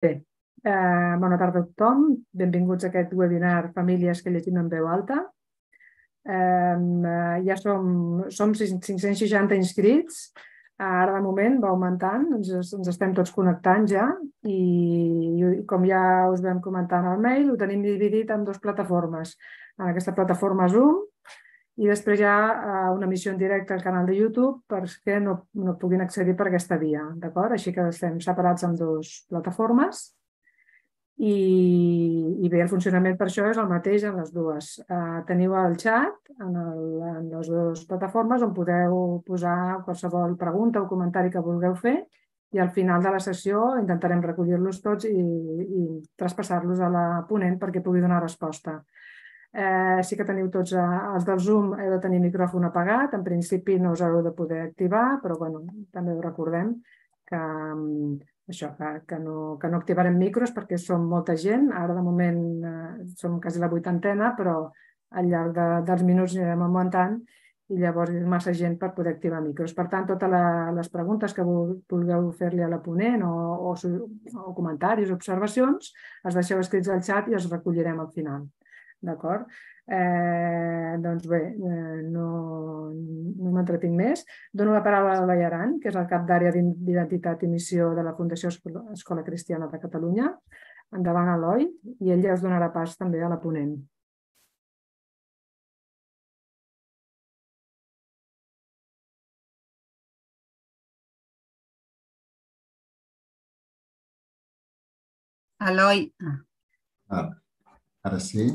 Bé, eh, bona tarda a tothom. Benvinguts a aquest webinar Famílies que llegim en veu alta. Eh, ja som, som 560 inscrits. Ara, de moment, va augmentant, ens, ens estem tots connectant ja i, i com ja us vam comentar en el mail, ho tenim dividit en dues plataformes. En aquesta plataforma Zoom i després hi ha uh, una emissió en directe al canal de YouTube perquè no, no puguin accedir per aquesta via, d'acord? Així que estem separats en dues plataformes i, i bé, el funcionament per això és el mateix en les dues. Uh, teniu el xat en, el, en les dues plataformes on podeu posar qualsevol pregunta o comentari que vulgueu fer i al final de la sessió intentarem recollir-los tots i, i traspassar-los a la ponent perquè pugui donar resposta. Eh, sí que teniu tots eh, els del Zoom, heu de tenir micròfon apagat, en principi no us heu de poder activar, però bueno, també us recordem que, mm, això, que, que, no, que no activarem micros perquè som molta gent, ara de moment eh, som quasi la vuitantena, però al llarg de, dels minuts anirem augmentant i llavors hi massa gent per poder activar micros. Per tant, totes la, les preguntes que vulgueu fer-li a la ponent o, o, o comentaris observacions, els deixeu escrits al xat i els recollirem al final. D'acord? Eh, doncs bé, eh, no, no m'entretinc més. Dono la paraula a Ballaran, que és el cap d'àrea d'identitat i missió de la Fundació Escola Cristiana de Catalunya. Endavant, Eloi, i ell ja us donarà pas també a la ponent. Eloi. Ah, ara sí.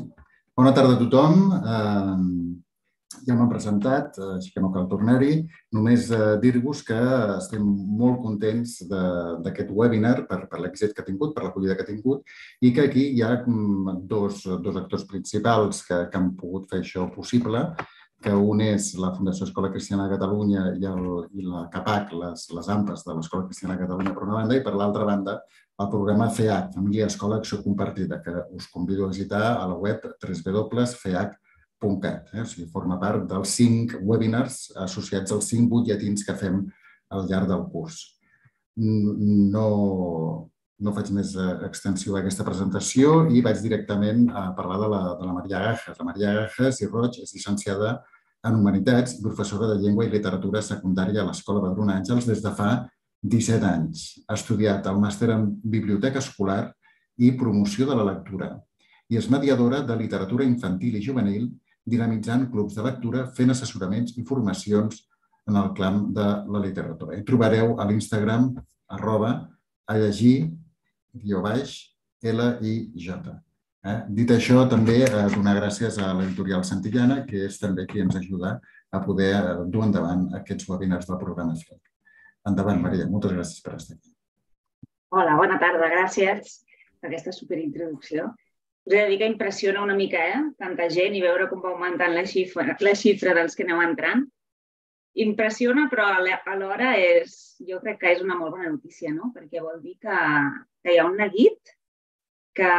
Bona tarda a tothom. Ja m'han presentat, eh, així que no cal tornar-hi. Només eh, dir-vos que estem molt contents d'aquest webinar per, per l'èxit que ha tingut, per l'acollida que ha tingut i que aquí hi ha mm, dos, dos actors principals que, que han pogut fer això possible que un és la Fundació Escola Cristiana de Catalunya i, el, i la CAPAC, les, les AMPAs de l'Escola Cristiana de Catalunya per una banda, i per l'altra banda el programa FEAC, Família Escola Acció Compartida, que us convido a visitar a la web www.feac.cat. Eh? O sigui, forma part dels cinc webinars associats als cinc butlletins que fem al llarg del curs. No, no faig més eh, extensiva aquesta presentació i vaig directament a parlar de la, de la Maria Gajas. La Maria Gajas i Roig és llicenciada en Humanitats i professora de Llengua i Literatura Secundària a l'Escola Badruna Àngels des de fa 17 anys. Ha estudiat el màster en Biblioteca Escolar i Promoció de la Lectura i és mediadora de literatura infantil i juvenil, dinamitzant clubs de lectura, fent assessoraments i formacions en el clam de la literatura. I trobareu a l'Instagram arroba a llegir guió baix L-I-J. Eh? Dit això, també eh, donar gràcies a l'editorial Santillana, que és també qui ens ajuda a poder eh, dur endavant aquests webinars del programa FEC. Endavant, Maria. Moltes gràcies per estar aquí. Hola, bona tarda. Gràcies per aquesta superintroducció. Us he de dir que impressiona una mica, eh? Tanta gent i veure com va augmentant la xifra, la xifra dels que aneu entrant. Impressiona, però alhora és, jo crec que és una molt bona notícia, no? Perquè vol dir que, que hi ha un neguit que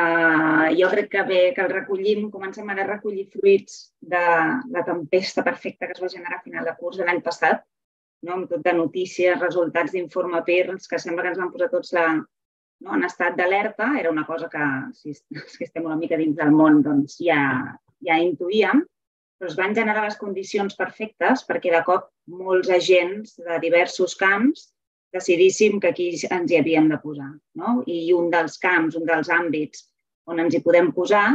jo crec que bé que el recollim, comencem ara a recollir fruits de la tempesta perfecta que es va generar a final de curs de l'any passat, no? amb tot de notícies, resultats d'informe PIRS, que sembla que ens van posar tots la, no? en estat d'alerta. Era una cosa que, si que estem una mica dins del món, doncs ja, ja intuïem, però es van generar les condicions perfectes perquè de cop molts agents de diversos camps decidíssim que aquí ens hi havíem de posar. No? I un dels camps, un dels àmbits on ens hi podem posar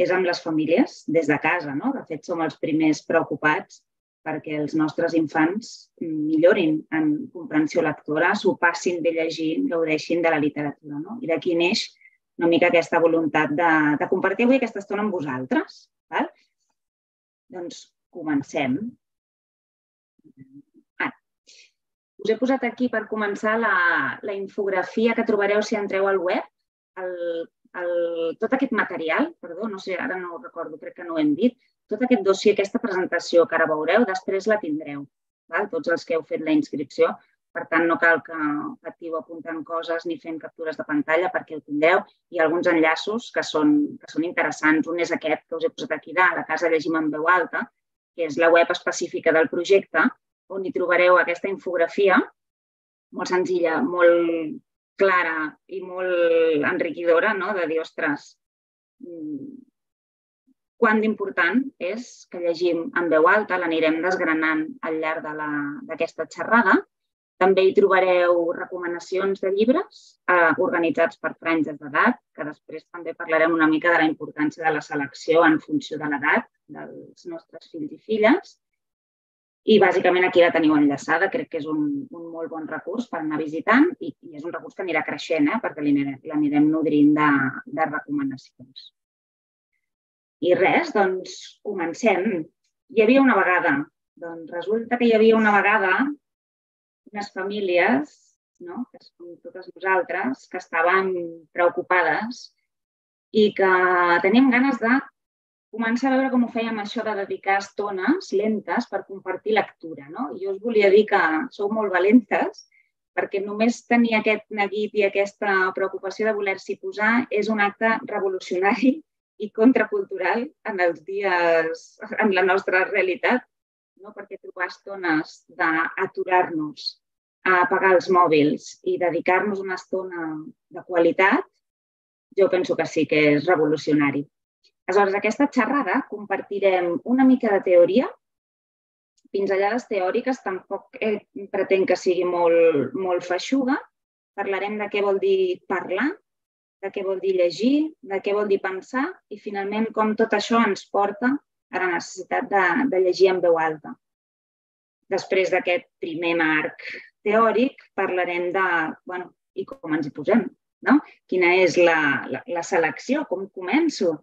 és amb les famílies, des de casa. No? De fet, som els primers preocupats perquè els nostres infants millorin en comprensió lectora, s'ho passin bé llegint, gaudeixin de la literatura. No? I d'aquí neix una mica aquesta voluntat de, de compartir avui aquesta estona amb vosaltres. Val? Doncs comencem. Ah. Us he posat aquí per començar la, la infografia que trobareu si entreu al web. El, el, tot aquest material, perdó, no sé, ara no ho recordo, crec que no ho hem dit, tot aquest dossier, aquesta presentació que ara veureu, després la tindreu, val? tots els que heu fet la inscripció. Per tant, no cal que patiu apuntant coses ni fent captures de pantalla perquè ho tindreu. Hi ha alguns enllaços que són, que són interessants. Un és aquest que us he posat aquí dalt, la Casa Llegim en veu alta, que és la web específica del projecte, on hi trobareu aquesta infografia molt senzilla, molt clara i molt enriquidora, no? de dir, ostres, quan d'important és que llegim en veu alta, l'anirem desgranant al llarg d'aquesta xerrada. També hi trobareu recomanacions de llibres eh, organitzats per franges d'edat, que després també parlarem una mica de la importància de la selecció en funció de l'edat dels nostres fills i filles. I bàsicament aquí la teniu enllaçada, crec que és un, un molt bon recurs per anar visitant i, i és un recurs que anirà creixent eh, perquè l'anirem nodrint de, de recomanacions. I res, doncs comencem. Hi havia una vegada, doncs resulta que hi havia una vegada unes famílies, no? que som totes nosaltres, que estaven preocupades i que teníem ganes de començar a veure com ho fèiem això de dedicar estones lentes per compartir lectura. No? Jo us volia dir que sou molt valentes perquè només tenir aquest neguit i aquesta preocupació de voler-s'hi posar és un acte revolucionari i contracultural en els dies, en la nostra realitat, no? perquè trobar estones d'aturar-nos a apagar els mòbils i dedicar-nos una estona de qualitat, jo penso que sí que és revolucionari. Aleshores, aquesta xerrada compartirem una mica de teoria, pinzellades teòriques, tampoc eh, pretenc que sigui molt, molt feixuga. Parlarem de què vol dir parlar, de què vol dir llegir, de què vol dir pensar i finalment com tot això ens porta a la necessitat de, de llegir en veu alta. Després d'aquest primer marc teòric parlarem de, bueno, i com ens hi posem, no? Quina és la, la, la selecció, com començo,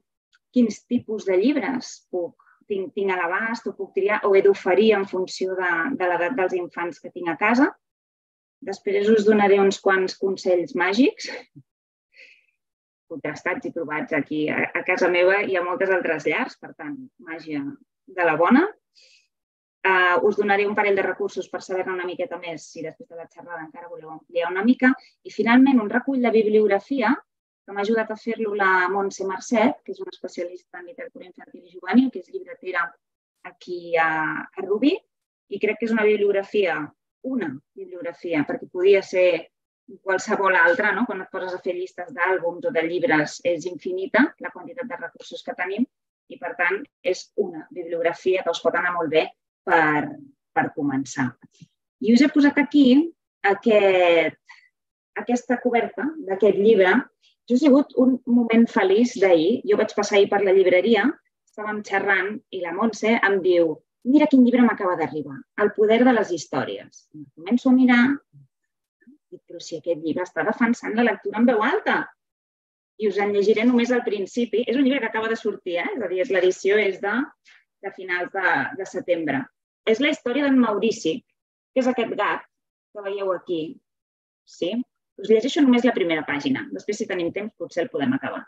quins tipus de llibres puc, tinc, tinc a l'abast o puc triar o he d'oferir en funció de, de l'edat dels infants que tinc a casa. Després us donaré uns quants consells màgics contrastats i provats aquí a, a casa meva i a moltes altres llars, per tant, màgia de la bona. Uh, us donaré un parell de recursos per saber-ne una miqueta més si després de la xerrada encara voleu ampliar una mica. I finalment un recull de bibliografia que m'ha ajudat a fer-lo la Montse Marcet, que és una especialista en literatura infantil i juvenil, que és llibretera aquí a, a Rubí, i crec que és una bibliografia, una bibliografia, perquè podia ser qualsevol altra, no? quan et poses a fer llistes d'àlbums o de llibres és infinita la quantitat de recursos que tenim i, per tant, és una bibliografia que us pot anar molt bé per, per començar. I us he posat aquí aquest, aquesta coberta d'aquest llibre jo ha sigut un moment feliç d'ahir. Jo vaig passar ahir per la llibreria, estàvem xerrant i la Montse em diu mira quin llibre m'acaba d'arribar, El poder de les històries. Començo a mirar i però si aquest llibre està defensant la lectura en veu alta. I us en llegiré només al principi. És un llibre que acaba de sortir, eh? és a dir, l'edició és de, de finals de, de setembre. És la història d'en Maurici, que és aquest gat que veieu aquí. Sí? Us llegeixo només la primera pàgina. Després, si tenim temps, potser el podem acabar.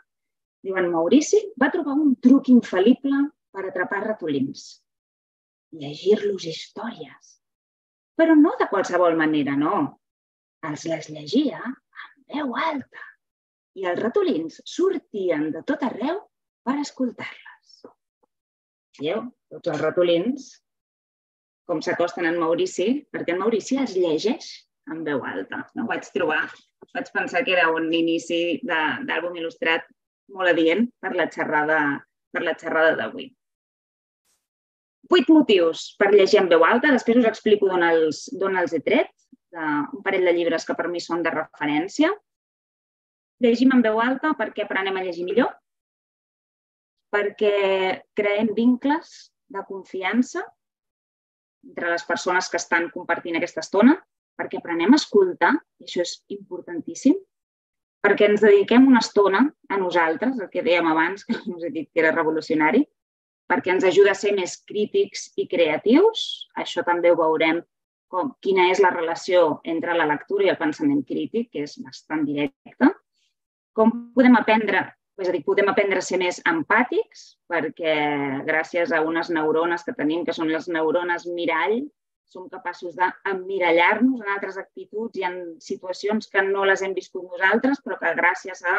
Diuen, Maurici va trobar un truc infal·lible per atrapar ratolins. Llegir-los històries. Però no de qualsevol manera, no. Els les llegia amb veu alta i els ratolins sortien de tot arreu per escoltar-les. Veieu? Tots els ratolins com s'acosten en Maurici, perquè en Maurici es llegeix en veu alta. No? Vaig trobar, vaig pensar que era un inici d'àlbum il·lustrat molt adient per la xerrada, per la xerrada d'avui. Vuit motius per llegir en veu alta. Després us explico d'on els, els he tret, un parell de llibres que per mi són de referència. Llegim en veu alta perquè aprenem a llegir millor, perquè creem vincles de confiança entre les persones que estan compartint aquesta estona, perquè aprenem a escoltar, i això és importantíssim, perquè ens dediquem una estona a nosaltres, el que dèiem abans, que us he dit que era revolucionari, perquè ens ajuda a ser més crítics i creatius. Això també ho veurem com, quina és la relació entre la lectura i el pensament crític, que és bastant directa. Com podem aprendre, és a dir, podem aprendre a ser més empàtics, perquè gràcies a unes neurones que tenim, que són les neurones mirall, som capaços d'emmirallar-nos en altres actituds i en situacions que no les hem viscut nosaltres, però que gràcies a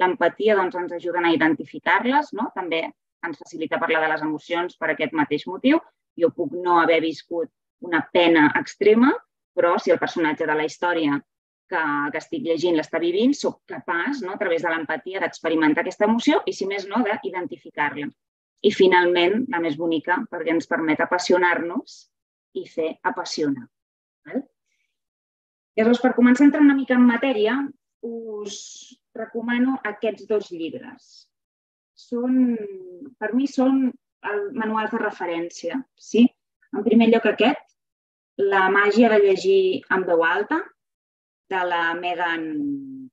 l'empatia doncs, ens ajuden a identificar-les. No? També ens facilita parlar de les emocions per aquest mateix motiu. Jo puc no haver viscut una pena extrema, però si el personatge de la història que, que estic llegint l'està vivint, sóc capaç, no, a través de l'empatia, d'experimentar aquesta emoció i, si més no, d'identificar-la. I, finalment, la més bonica, perquè ens permet apassionar-nos i fer apassionar. Val? Llavors, per començar a entrar una mica en matèria, us recomano aquests dos llibres. Són, per mi són el manual de referència. Sí? En primer lloc aquest, La màgia de llegir en veu alta, de la Megan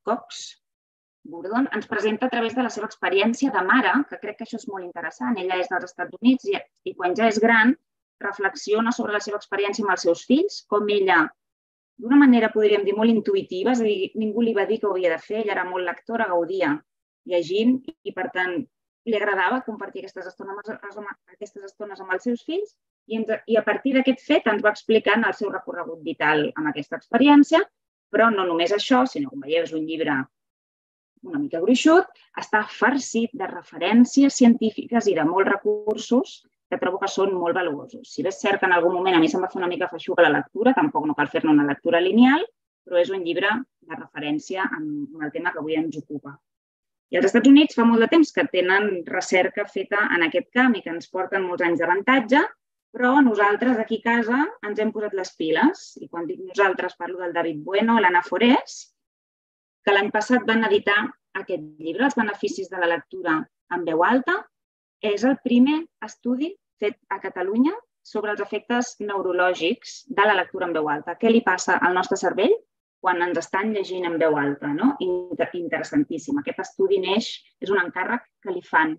Cox. Gordon ens presenta a través de la seva experiència de mare, que crec que això és molt interessant. Ella és dels Estats Units i, i quan ja és gran reflexiona sobre la seva experiència amb els seus fills, com ella d'una manera, podríem dir, molt intuïtiva, és a dir, ningú li va dir que ho havia de fer, ella era molt lectora, gaudia llegint i, per tant, li agradava compartir aquestes estones, aquestes estones amb els seus fills i, ens, i a partir d'aquest fet ens va explicant el seu recorregut vital amb aquesta experiència, però no només això, sinó, com veieu, és un llibre una mica gruixut, està farcit de referències científiques i de molts recursos que trobo que són molt valuosos. Si bé és cert que en algun moment a mi se'm va fer una mica feixuga la lectura, tampoc no cal fer-ne una lectura lineal, però és un llibre de referència amb, el tema que avui ens ocupa. I als Estats Units fa molt de temps que tenen recerca feta en aquest camp i que ens porten molts anys d'avantatge, però nosaltres aquí a casa ens hem posat les piles. I quan dic nosaltres parlo del David Bueno, l'Anna Forés, que l'any passat van editar aquest llibre, Els beneficis de la lectura en veu alta, és el primer estudi fet a Catalunya sobre els efectes neurològics de la lectura en veu alta. Què li passa al nostre cervell quan ens estan llegint en veu alta? No? Interessantíssim. Aquest estudi neix, és un encàrrec que li fan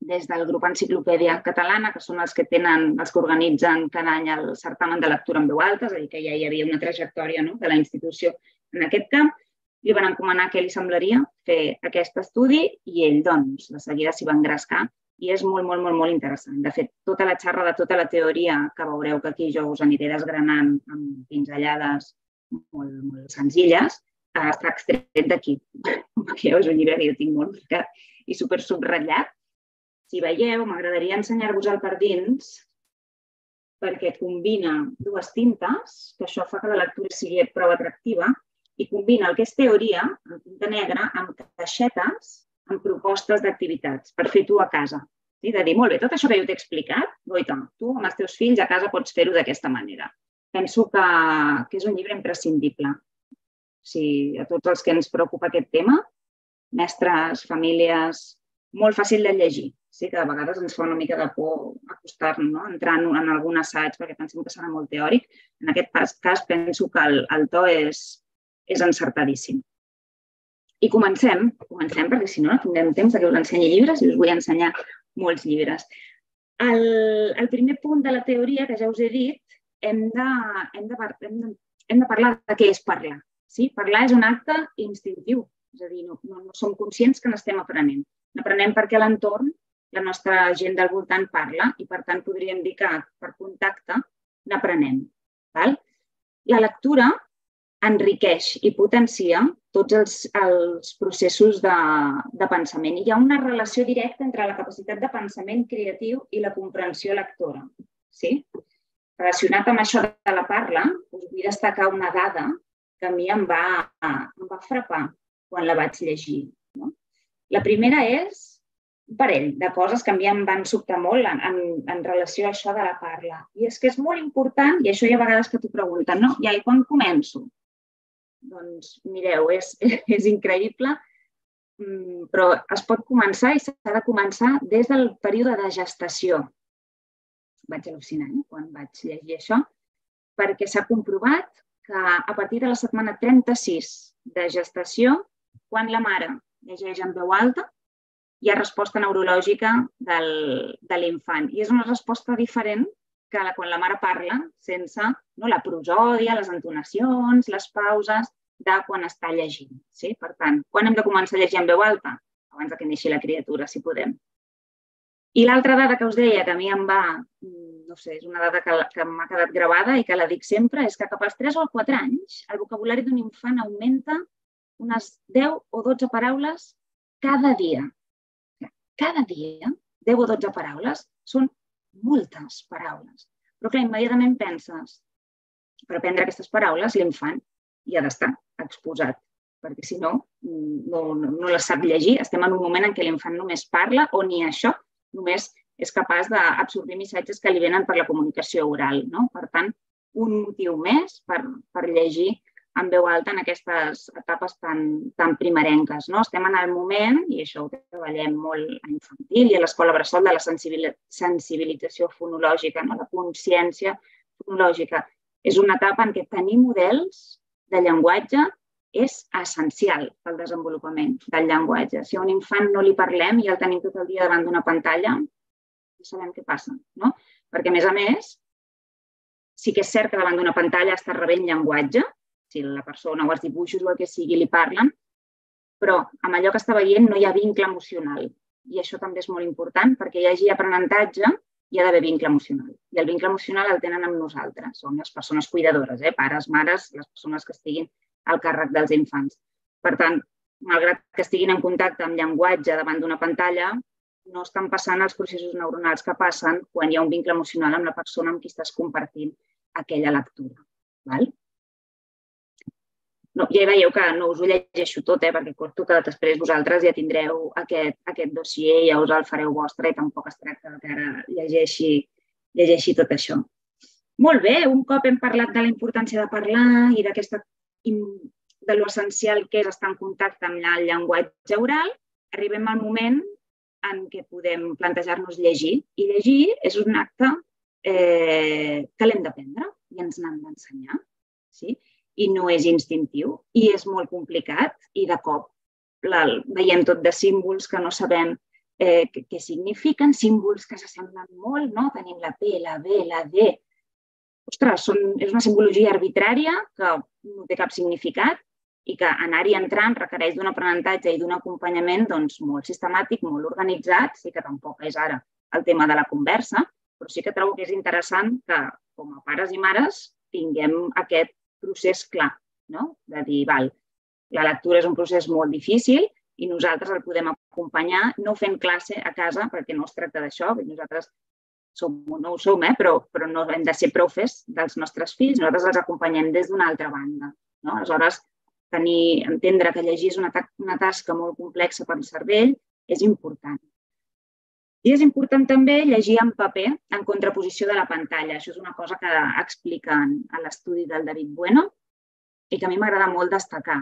des del grup Enciclopèdia Catalana, que són els que tenen, els que organitzen cada any el certamen de lectura en veu alta, és a dir, que ja hi havia una trajectòria no? de la institució en aquest camp, li van encomanar què li semblaria fer aquest estudi i ell, doncs, de seguida s'hi va engrescar i és molt, molt, molt, molt interessant. De fet, tota la xarra de tota la teoria que veureu que aquí jo us aniré desgranant amb pinzellades molt, molt senzilles, està extret d'aquí. Aquí és un llibre que jo tinc molt marcat i super subratllat. Si veieu, m'agradaria ensenyar-vos el per dins perquè combina dues tintes, que això fa que la lectura sigui prou atractiva, i combina el que és teoria, en tinta negra, amb caixetes amb propostes d'activitats per fer tu a casa. Sí? De dir, molt bé, tot això que jo t'he explicat, goita, tu amb els teus fills a casa pots fer-ho d'aquesta manera. Penso que, que és un llibre imprescindible. Si a tots els que ens preocupa aquest tema, mestres, famílies, molt fàcil de llegir. Sí que a vegades ens fa una mica de por acostar-nos, no? entrar en, en algun assaig perquè pensem que serà molt teòric. En aquest cas, cas penso que el, el to és, és encertadíssim. I comencem, comencem perquè si no no tindrem temps que us ensenyi llibres i us vull ensenyar molts llibres. El, el primer punt de la teoria, que ja us he dit, hem de, hem de, hem de, hem de parlar de què és parlar. Sí? Parlar és un acte instintiu, és a dir, no, no, no som conscients que n'estem aprenent. N'aprenem perquè l'entorn, la nostra gent del voltant parla i, per tant, podríem dir que per contacte n'aprenem. La lectura enriqueix i potencia tots els, els processos de, de pensament. I hi ha una relació directa entre la capacitat de pensament creatiu i la comprensió lectora. Sí? Relacionat amb això de la parla, us vull destacar una dada que a mi em va, em va frapar quan la vaig llegir. No? La primera és parell de coses que a mi em van sobtar molt en, en, en relació a això de la parla. I és que és molt important, i això hi ha vegades que t'ho pregunten, no? Ja, i quan començo? Doncs mireu, és, és increïble, mm, però es pot començar i s'ha de començar des del període de gestació. Vaig al·lucinar eh, quan vaig llegir això, perquè s'ha comprovat que a partir de la setmana 36 de gestació, quan la mare llegeix en veu alta, hi ha resposta neurològica del, de l'infant. I és una resposta diferent que la, quan la mare parla sense no, la prosòdia, les entonacions, les pauses de quan està llegint. Sí? Per tant, quan hem de començar a llegir en veu alta? Abans que neixi la criatura, si podem. I l'altra dada que us deia, que a mi em va, no sé, és una dada que, que m'ha quedat gravada i que la dic sempre, és que cap als 3 o 4 anys el vocabulari d'un infant augmenta unes 10 o 12 paraules cada dia. Cada dia, 10 o 12 paraules són moltes paraules. Però clar, immediatament penses, per aprendre aquestes paraules, l'infant i ha d'estar exposat, perquè si no, no, no, la sap llegir. Estem en un moment en què l'infant només parla o ni això, només és capaç d'absorbir missatges que li venen per la comunicació oral. No? Per tant, un motiu més per, per llegir en veu alta en aquestes etapes tan, tan primerenques. No? Estem en el moment, i això ho treballem molt a infantil i a l'escola Bressol, de la sensibilització fonològica, no? la consciència fonològica. És una etapa en què tenir models de llenguatge és essencial pel desenvolupament del llenguatge. Si a un infant no li parlem i el tenim tot el dia davant d'una pantalla, ja sabem què passa. No? Perquè, a més a més, sí que és cert que davant d'una pantalla està rebent llenguatge, si la persona o els dibuixos o el que sigui li parlen, però amb allò que està veient no hi ha vincle emocional. I això també és molt important perquè hi hagi aprenentatge hi ha d'haver vincle emocional. I el vincle emocional el tenen amb nosaltres. Som les persones cuidadores, eh? pares, mares, les persones que estiguin al càrrec dels infants. Per tant, malgrat que estiguin en contacte amb llenguatge davant d'una pantalla, no estan passant els processos neuronals que passen quan hi ha un vincle emocional amb la persona amb qui estàs compartint aquella lectura. Val? No, ja veieu que no us ho llegeixo tot, eh, perquè corto que després vosaltres ja tindreu aquest, aquest dossier, ja us el fareu vostre i tampoc es tracta que ara llegeixi, llegeixi tot això. Molt bé, un cop hem parlat de la importància de parlar i d'aquesta de lo essencial que és estar en contacte amb el llenguatge oral, arribem al moment en què podem plantejar-nos llegir. I llegir és un acte eh, que l'hem d'aprendre i ens n'han d'ensenyar. Sí? I no és instintiu i és molt complicat i de cop la, veiem tot de símbols que no sabem eh, què, signifiquen, símbols que s'assemblen molt, no? Tenim la P, la B, la D. Ostres, són, és una simbologia arbitrària que no té cap significat i que anar-hi entrant requereix d'un aprenentatge i d'un acompanyament doncs, molt sistemàtic, molt organitzat, sí que tampoc és ara el tema de la conversa, però sí que trobo que és interessant que com a pares i mares tinguem aquest procés clar, no? de dir, val, la lectura és un procés molt difícil i nosaltres el podem acompanyar no fent classe a casa, perquè no es tracta d'això, nosaltres som, no ho som, eh? però, però no hem de ser profes dels nostres fills, nosaltres els acompanyem des d'una altra banda. No? Aleshores, tenir, entendre que llegir és una, una tasca molt complexa per al cervell és important. I és important també llegir en paper en contraposició de la pantalla. Això és una cosa que expliquen a l'estudi del David Bueno i que a mi m'agrada molt destacar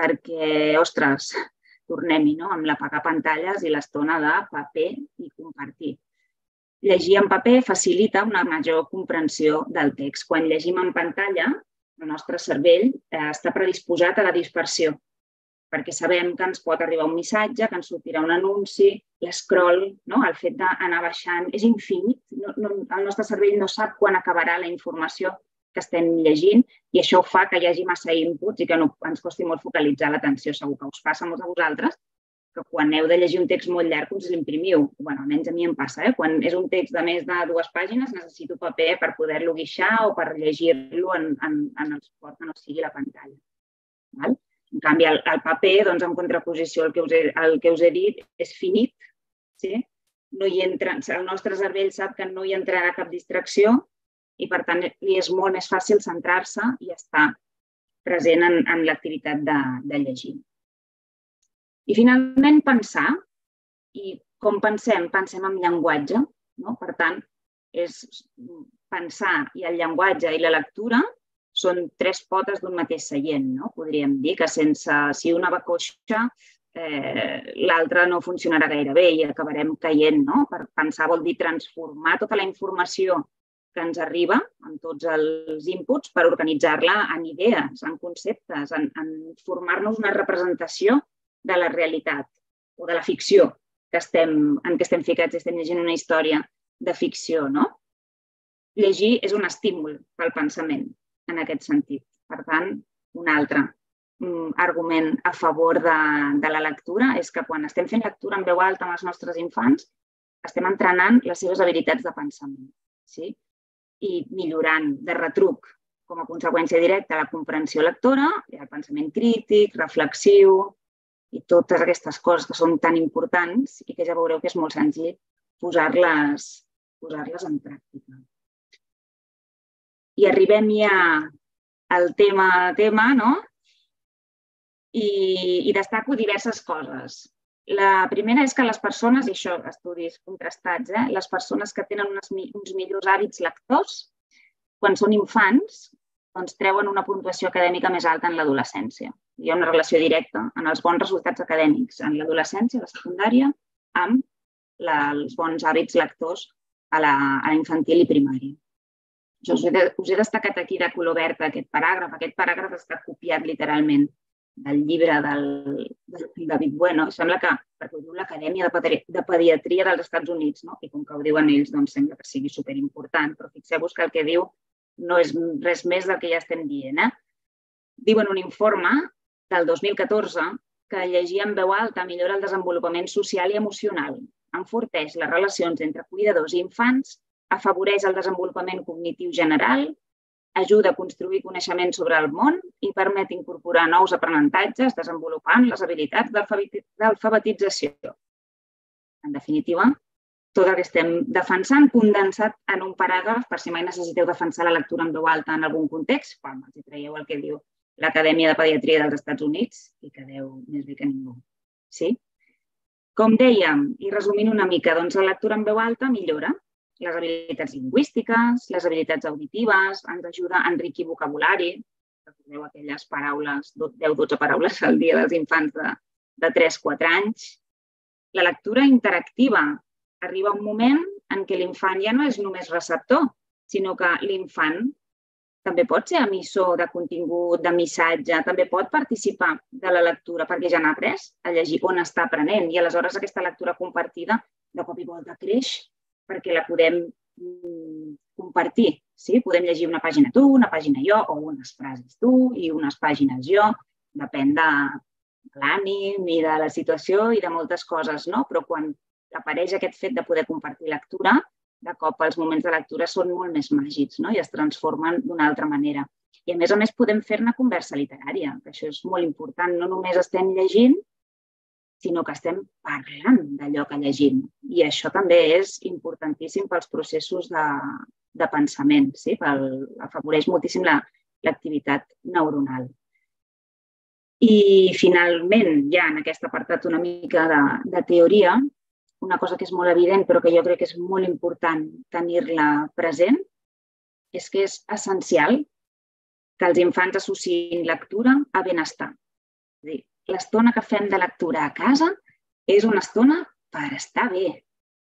perquè, ostres, tornem-hi no? amb l'apagar pantalles i l'estona de paper i compartir. Llegir en paper facilita una major comprensió del text. Quan llegim en pantalla, el nostre cervell eh, està predisposat a la dispersió perquè sabem que ens pot arribar un missatge, que ens sortirà un anunci, l'escroll, no? el fet d'anar baixant, és infinit. No, no, el nostre cervell no sap quan acabarà la informació que estem llegint i això fa que hi hagi massa inputs i que no, ens costi molt focalitzar l'atenció. Segur que us passa a molts de vosaltres que quan heu de llegir un text molt llarg us l'imprimiu. bueno, almenys a mi em passa. Eh? Quan és un text de més de dues pàgines necessito paper per poder-lo guixar o per llegir-lo en, en, en el suport que no sigui la pantalla. Val? En canvi, el, el paper, doncs, en contraposició al que us he, al que us he dit, és finit. Sí? No hi entra, el nostre cervell sap que no hi entrarà cap distracció i, per tant, li és molt més fàcil centrar-se i estar present en, en l'activitat de, de llegir. I, finalment, pensar. I com pensem? Pensem en llenguatge. No? Per tant, és pensar i el llenguatge i la lectura són tres potes d'un mateix seient, no? podríem dir, que sense, si una va coixa, eh, l'altra no funcionarà gaire bé i acabarem caient. No? Per pensar vol dir transformar tota la informació que ens arriba amb tots els inputs per organitzar-la en idees, en conceptes, en, en formar-nos una representació de la realitat o de la ficció que estem, en què estem ficats estem llegint una història de ficció. No? Llegir és un estímul pel pensament en aquest sentit. Per tant, un altre mm, argument a favor de, de la lectura és que quan estem fent lectura en veu alta amb els nostres infants, estem entrenant les seves habilitats de pensament sí? i millorant de retruc com a conseqüència directa la comprensió lectora, el pensament crític, reflexiu i totes aquestes coses que són tan importants i que ja veureu que és molt senzill posar-les posar, en pràctica. I arribem ja el tema tema, no? I, i destaco diverses coses. La primera és que les persones, i això estudis contrastats, eh, les persones que tenen unes, uns millors hàbits lectors, quan són infants, doncs treuen una puntuació acadèmica més alta en l'adolescència. Hi ha una relació directa en els bons resultats acadèmics en l'adolescència, la secundària, amb la, els bons hàbits lectors a la, a la infantil i primària. Jo us he, de, us he destacat aquí de color verd aquest paràgraf. Aquest paràgraf està copiat literalment del llibre del, del David Bueno. Sembla que, perquè ho diu l'Acadèmia de, de Pediatria dels Estats Units, no? i com que ho diuen ells, doncs sembla que sigui superimportant, però fixeu-vos que el que diu no és res més del que ja estem dient. Eh? Diuen un informe del 2014 que llegir en veu alta millora el desenvolupament social i emocional, enforteix les relacions entre cuidadors i infants, afavoreix el desenvolupament cognitiu general, ajuda a construir coneixement sobre el món i permet incorporar nous aprenentatges desenvolupant les habilitats d'alfabetització. En definitiva, tot el que estem defensant condensat en un paràgraf per si mai necessiteu defensar la lectura en veu alta en algun context, quan els traieu el que diu l'Acadèmia de Pediatria dels Estats Units i quedeu més bé que ningú. Sí? Com dèiem, i resumint una mica, doncs la lectura en veu alta millora les habilitats lingüístiques, les habilitats auditives, ens ajuda a enriquir vocabulari. Recordeu aquelles paraules, 10-12 paraules al dia dels infants de, de 3-4 anys. La lectura interactiva. Arriba un moment en què l'infant ja no és només receptor, sinó que l'infant també pot ser emissor de contingut, de missatge, també pot participar de la lectura perquè ja n'ha après a llegir on està aprenent i aleshores aquesta lectura compartida de cop i volta creix perquè la podem mm, compartir. Sí? Podem llegir una pàgina tu, una pàgina jo, o unes frases tu i unes pàgines jo. Depèn de l'ànim i de la situació i de moltes coses, no? Però quan apareix aquest fet de poder compartir lectura, de cop els moments de lectura són molt més màgics no? i es transformen d'una altra manera. I a més a més podem fer-ne conversa literària, que això és molt important. No només estem llegint, sinó que estem parlant d'allò que llegim. I això també és importantíssim pels processos de, de pensament, sí? Pel, afavoreix moltíssim l'activitat la, neuronal. I finalment, ja en aquest apartat una mica de, de teoria, una cosa que és molt evident però que jo crec que és molt important tenir-la present és que és essencial que els infants associïn lectura a benestar. És dir, l'estona que fem de lectura a casa és una estona per estar bé,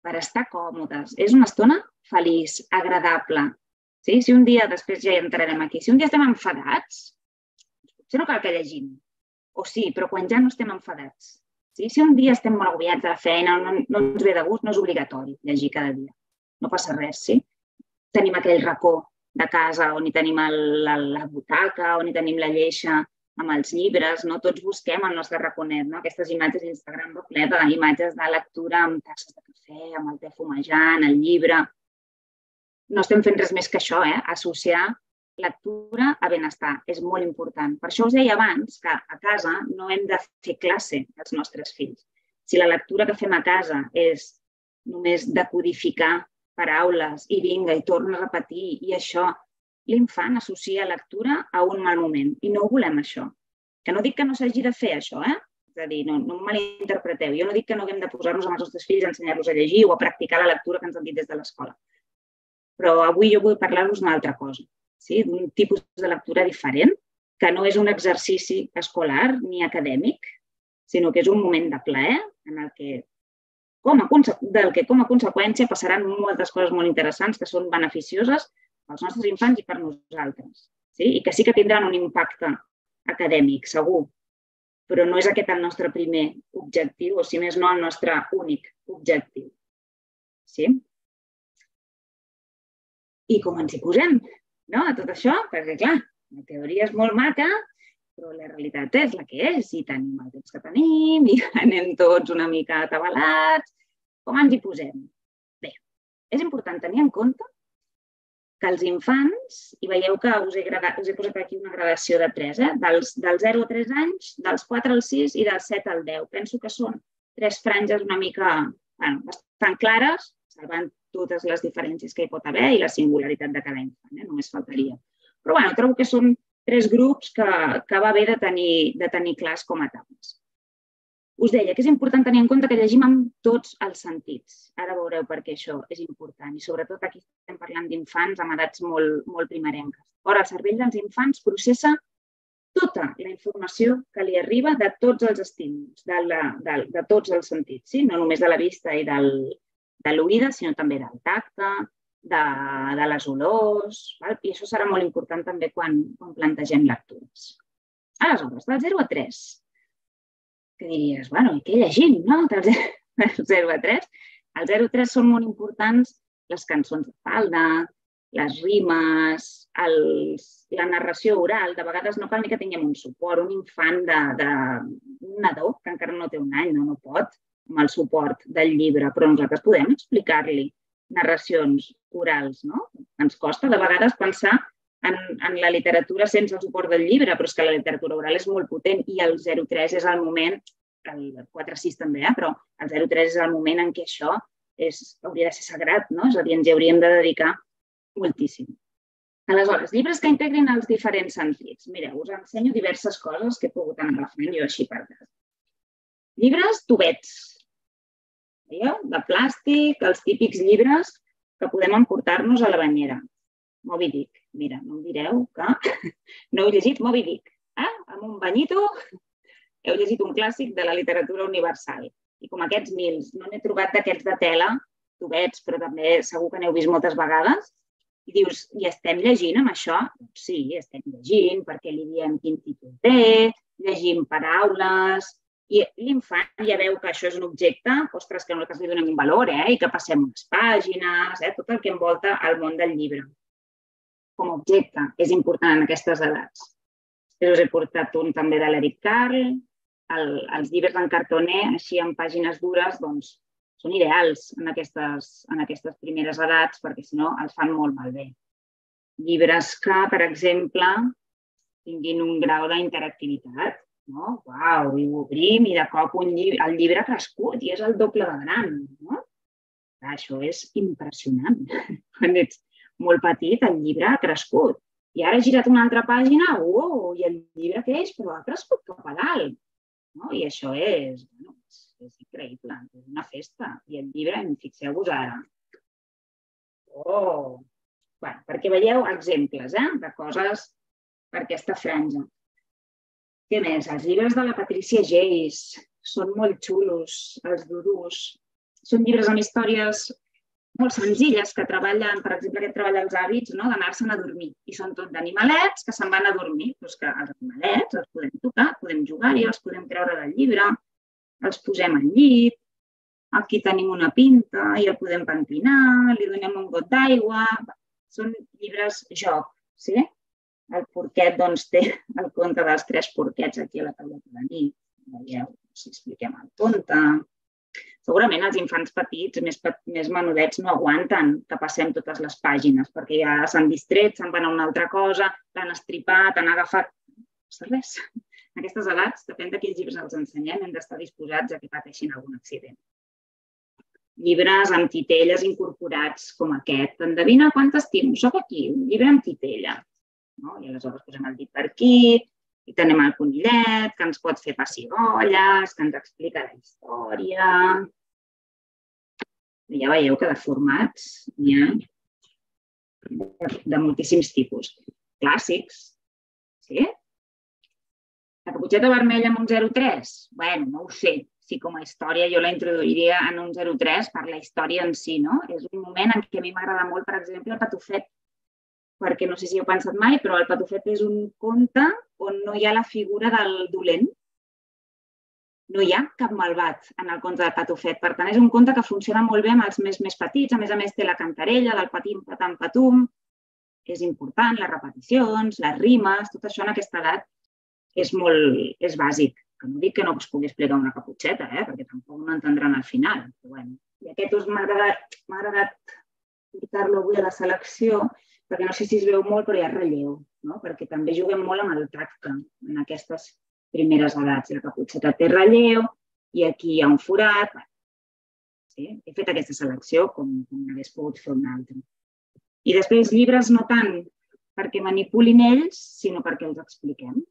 per estar còmodes. És una estona feliç, agradable. Sí? Si un dia, després ja hi entrarem aquí, si un dia estem enfadats, potser no cal que llegim. O sí, però quan ja no estem enfadats. Sí? Si un dia estem molt agobiats de la feina, no, no ens ve de gust, no és obligatori llegir cada dia. No passa res, sí? Tenim aquell racó de casa on hi tenim el, la, la butaca, on hi tenim la lleixa amb els llibres, no? tots busquem el nostre raconet, no? aquestes imatges d'Instagram ple imatges de lectura amb tasses de cafè, amb el te fumejant, el llibre. No estem fent res més que això, eh? associar lectura a benestar. És molt important. Per això us deia abans que a casa no hem de fer classe als nostres fills. Si la lectura que fem a casa és només decodificar paraules i vinga, i torna a repetir, i això l'infant associa lectura a un mal moment i no volem això. Que no dic que no s'hagi de fer això, eh? És a dir, no, no malinterpreteu. Jo no dic que no haguem de posar-nos amb els nostres fills a ensenyar-los a llegir o a practicar la lectura que ens han dit des de l'escola. Però avui jo vull parlar-vos d'una altra cosa, sí? d'un tipus de lectura diferent, que no és un exercici escolar ni acadèmic, sinó que és un moment de plaer en el que com a, del que com a conseqüència passaran moltes coses molt interessants que són beneficioses pels nostres infants i per nosaltres. Sí? I que sí que tindran un impacte acadèmic, segur, però no és aquest el nostre primer objectiu, o si més no, el nostre únic objectiu. Sí? I com ens hi posem no? a tot això? Perquè, clar, la teoria és molt maca, però la realitat és la que és i tenim el temps que tenim i anem tots una mica atabalats. Com ens hi posem? Bé, és important tenir en compte que els infants, i veieu que us he, gradat, us he posat aquí una gradació de 3, eh? dels, del 0 a 3 anys, dels 4 al 6 i del 7 al 10. Penso que són tres franges una mica bueno, bastant clares, salvant totes les diferències que hi pot haver i la singularitat de cada infant, eh? només faltaria. Però bueno, trobo que són tres grups que, que va bé de tenir, de tenir clars com a etapes. Us deia que és important tenir en compte que llegim amb tots els sentits. Ara veureu per què això és important. I sobretot aquí estem parlant d'infants amb edats molt, molt primerenques. Ara, el cervell dels infants processa tota la informació que li arriba de tots els estímuls, de, la, de, de tots els sentits, sí? no només de la vista i del, de l'oïda, sinó també del tacte, de, de les olors, val? i això serà molt important també quan, quan plantegem lectures. Aleshores, del 0 a 3, que diries, bueno, i què llegim, no? Del 0 a 3. Al 0 a 3 són molt importants les cançons de falda, les rimes, els, la narració oral. De vegades no cal ni que tinguem un suport, un infant de, de un nadó que encara no té un any, no, no pot, amb el suport del llibre, però nosaltres podem explicar-li narracions orals. No? Ens costa de vegades pensar en, en la literatura sense el suport del llibre, però és que la literatura oral és molt potent i el 03 és el moment, el 4-6 també, eh? però el 03 és el moment en què això és, hauria de ser sagrat, no? és a dir, ens hi hauríem de dedicar moltíssim. Aleshores, llibres que integrin els diferents sentits. Mireu, us ensenyo diverses coses que he pogut anar agafant jo així per casa. Llibres tubets, veieu? de plàstic, els típics llibres que podem emportar-nos a la banyera. Moby Dick. Mira, no em direu que no heu llegit Moby Dick. Eh? Amb un banyito heu llegit un clàssic de la literatura universal. I com aquests mils, no n'he trobat d'aquests de tela, tubets, però també segur que n'heu vist moltes vegades. I dius, i estem llegint amb això? Sí, estem llegint, perquè li diem quin títol té, llegim paraules, i l'infant ja veu que això és un objecte, ostres, que nosaltres li donem un valor, eh? i que passem pàgines, eh? tot el que envolta el món del llibre. Com a objecte és important en aquestes edats. Després us he portat un també de l'Eric Carl, el, els llibres en cartoner, així en pàgines dures, doncs, són ideals en aquestes, en aquestes primeres edats perquè si no els fan molt malbé. Llibres que, per exemple, tinguin un grau d'interactivitat, no? Uau, i ho obrim i de cop un llibre, el llibre ha crescut i és el doble de gran. No? Això és impressionant. Quan ets molt petit, el llibre ha crescut. I ara ha girat una altra pàgina, oh, i el llibre creix, però ha crescut cap a dalt. No? I això és, bueno, és, és increïble, és una festa. I el llibre, fixeu-vos ara. Oh! Bueno, perquè veieu exemples eh, de coses per aquesta franja. Què més? Els llibres de la Patricia Geis són molt xulos, els durús. Són llibres amb històries molt senzilles que treballen, per exemple, aquest treball dels hàbits, no? d'anar-se'n a dormir. I són tot d'animalets que se'n van a dormir. Però que els animalets els podem tocar, podem jugar-hi, els podem treure del llibre, els posem al llit, aquí tenim una pinta i el podem pentinar, li donem un got d'aigua... Són llibres joc, sí? El porquet doncs, té el conte dels tres porquets aquí a la tauleta de nit. Veieu, si expliquem el conte. Segurament els infants petits, més, més menudets, no aguanten que passem totes les pàgines perquè ja s'han distret, se'n van a una altra cosa, l'han estripat, han agafat... No res. En aquestes edats, depèn de quins llibres els ensenyem, hem d'estar disposats a que pateixin algun accident. Llibres amb titelles incorporats com aquest. Endevina quantes tinc? Soc aquí, un llibre amb titella. No? I aleshores posem el dit per aquí, i tenim el conillet, que ens pot fer pessigolles, que ens explica la història. I ja veieu que de formats n'hi ha de, de moltíssims tipus. Clàssics, sí? La caputxeta vermella amb un 03? Bueno, no ho sé. Si com a història jo la introduiria en un 03 per la història en si, no? És un moment en què a mi m'agrada molt, per exemple, el patufet perquè no sé si heu pensat mai, però el Patufet és un conte on no hi ha la figura del dolent. No hi ha cap malvat en el conte del Patufet. Per tant, és un conte que funciona molt bé amb els més, més petits. A més a més, té la cantarella del patim, patam, patum. És important, les repeticions, les rimes, tot això en aquesta edat és molt és bàsic. Que no dic que no us pugui explicar una caputxeta, eh? perquè tampoc no entendran al final. Però, bueno, I aquest us m'ha agradat, agradat portar-lo avui a la selecció perquè no sé si es veu molt, però hi ha relleu, no? perquè també juguem molt amb el tacte en aquestes primeres edats. La caputxeta té relleu i aquí hi ha un forat. Sí? He fet aquesta selecció com, com n'hagués pogut fer una altra. I després llibres no tant perquè manipulin ells, sinó perquè els expliquem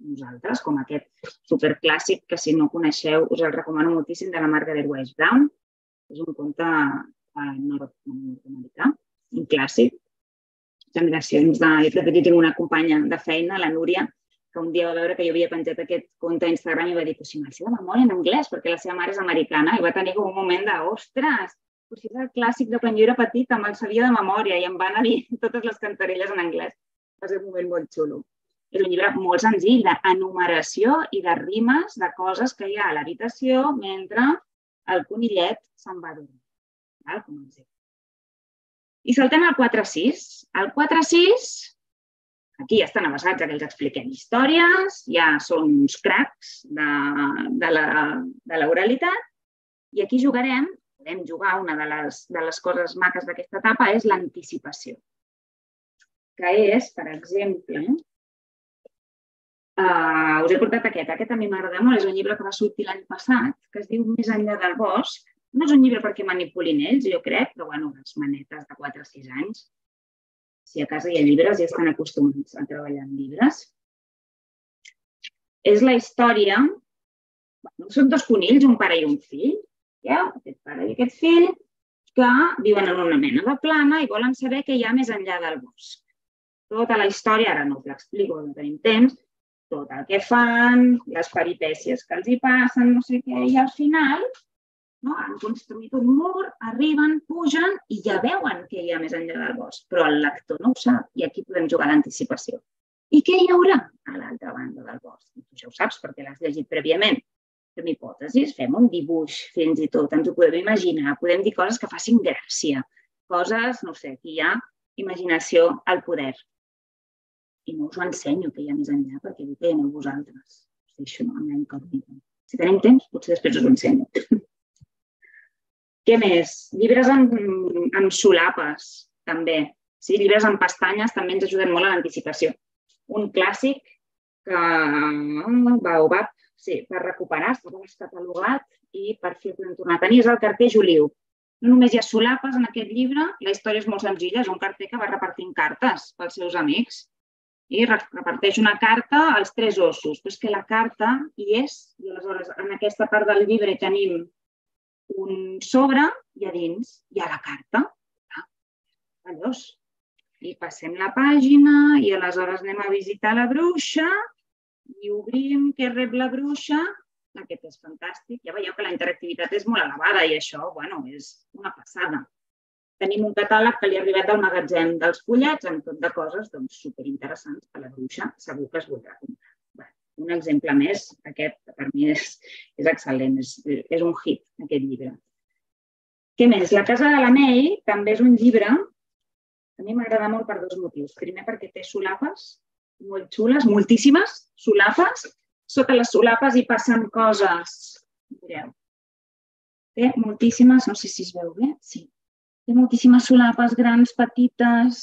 nosaltres, com aquest superclàssic que si no coneixeu us el recomano moltíssim de la Margaret Wise Brown. És un conte eh, nord-americà, un clàssic. Generacions de... Jo de tinc una companya de feina, la Núria, que un dia va veure que jo havia penjat aquest compte a Instagram i va dir, pues si me'l sé de memòria en anglès, perquè la seva mare és americana, i va tenir com un moment de, ostres, si és el clàssic de quan jo era petita, me'l sabia de memòria i em van a dir totes les cantarelles en anglès. Va ser un moment molt xulo. És un llibre molt senzill d'enumeració i de rimes de coses que hi ha a l'habitació mentre el conillet se'n va dormir. Val? Com I saltem al 4-6. El 4-6 Aquí ja estan avasats a que els expliquem històries, ja són uns cracs de, de l'oralitat i aquí jugarem, podem jugar, una de les, de les coses maques d'aquesta etapa és l'anticipació, que és, per exemple, uh, us he portat aquest, aquest a mi m'agrada molt, és un llibre que va sortir l'any passat, que es diu Més enllà del bosc. No és un llibre perquè manipulin ells, jo crec, però bueno, les manetes de 4 o 6 anys si a casa hi ha llibres i estan acostumats a treballar amb llibres. És la història... Bueno, són dos conills, un pare i un fill. Ja? Aquest pare i aquest fill que viuen en una mena de plana i volen saber què hi ha més enllà del bosc. Tota la història, ara no us l'explico, no tenim temps, tot el que fan, les peripècies que els hi passen, no sé què, i al final no? Han construït un mur, arriben, pugen i ja veuen què hi ha més enllà del bosc, però el lector no ho sap i aquí podem jugar l'anticipació. I què hi haurà a l'altra banda del bosc? Tu ja ho saps perquè l'has llegit prèviament. Fem hipòtesis, fem un dibuix fins i tot, ens ho podem imaginar, podem dir coses que facin gràcia, coses, no sé, aquí hi ha imaginació al poder. I no us ho ensenyo que hi ha més enllà perquè ho teniu vosaltres. Us deixo amb la incògnita. Si tenim temps, potser després us ho ensenyo. Què més? Llibres amb, amb solapes, també. Sí, llibres amb pestanyes també ens ajuden molt a l'anticipació. Un clàssic que Baobab, sí, per recuperar, estava catalogat i per podem tornar a tenir, és el carter Juliu. No només hi ha solapes en aquest llibre, la història és molt senzilla, és un carter que va repartint cartes pels seus amics i reparteix una carta als tres ossos. Però és que la carta hi és, i aleshores en aquesta part del llibre tenim un sobre i a dins hi ha la carta. Llavors, i passem la pàgina i aleshores anem a visitar la bruixa i obrim què rep la bruixa. Aquest és fantàstic. Ja veieu que la interactivitat és molt elevada i això, bueno, és una passada. Tenim un catàleg que li ha arribat del magatzem dels fullets amb tot de coses doncs, superinteressants que la bruixa segur que es voldrà comprar un exemple més, aquest per mi és, és excel·lent, és, és un hit, aquest llibre. Què més? La casa de la May també és un llibre que a mi m'agrada molt per dos motius. Primer perquè té solapes molt xules, moltíssimes solapes. Sota les solapes hi passen coses, mireu, té moltíssimes, no sé si es veu bé, sí, té moltíssimes solapes grans, petites,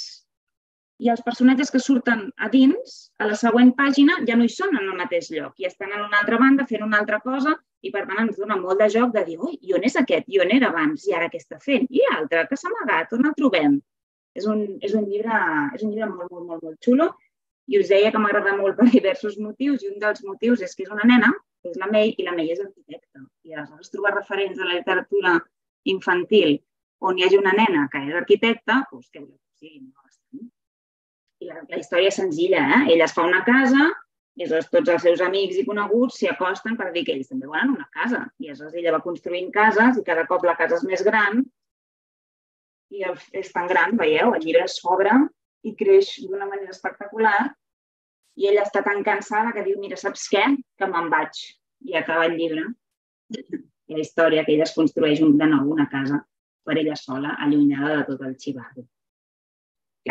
i els personatges que surten a dins, a la següent pàgina, ja no hi són en el mateix lloc, i estan en una altra banda fent una altra cosa i per tant ens dona molt de joc de dir ui, i on és aquest? I on era abans? I ara què està fent? I l'altre, que s'ha amagat, on el trobem? És un, és un, llibre, és un llibre molt, molt, molt, molt xulo i us deia que m'agrada molt per diversos motius i un dels motius és que és una nena, que és la May, i la May és arquitecta. I aleshores trobar referents de la literatura infantil on hi hagi una nena que és arquitecta, doncs què voleu que sigui? No, la, la història és senzilla, eh? Ella es fa una casa i aleshores tots els seus amics i coneguts s'hi acosten per dir que ells també volen una casa. I aleshores ella va construint cases i cada cop la casa és més gran i és tan gran, veieu, el llibre s'obre i creix d'una manera espectacular i ella està tan cansada que diu, mira, saps què? Que me'n vaig. I acaba el llibre. La història que ella es construeix de nou una casa per ella sola, allunyada de tot el xivarri.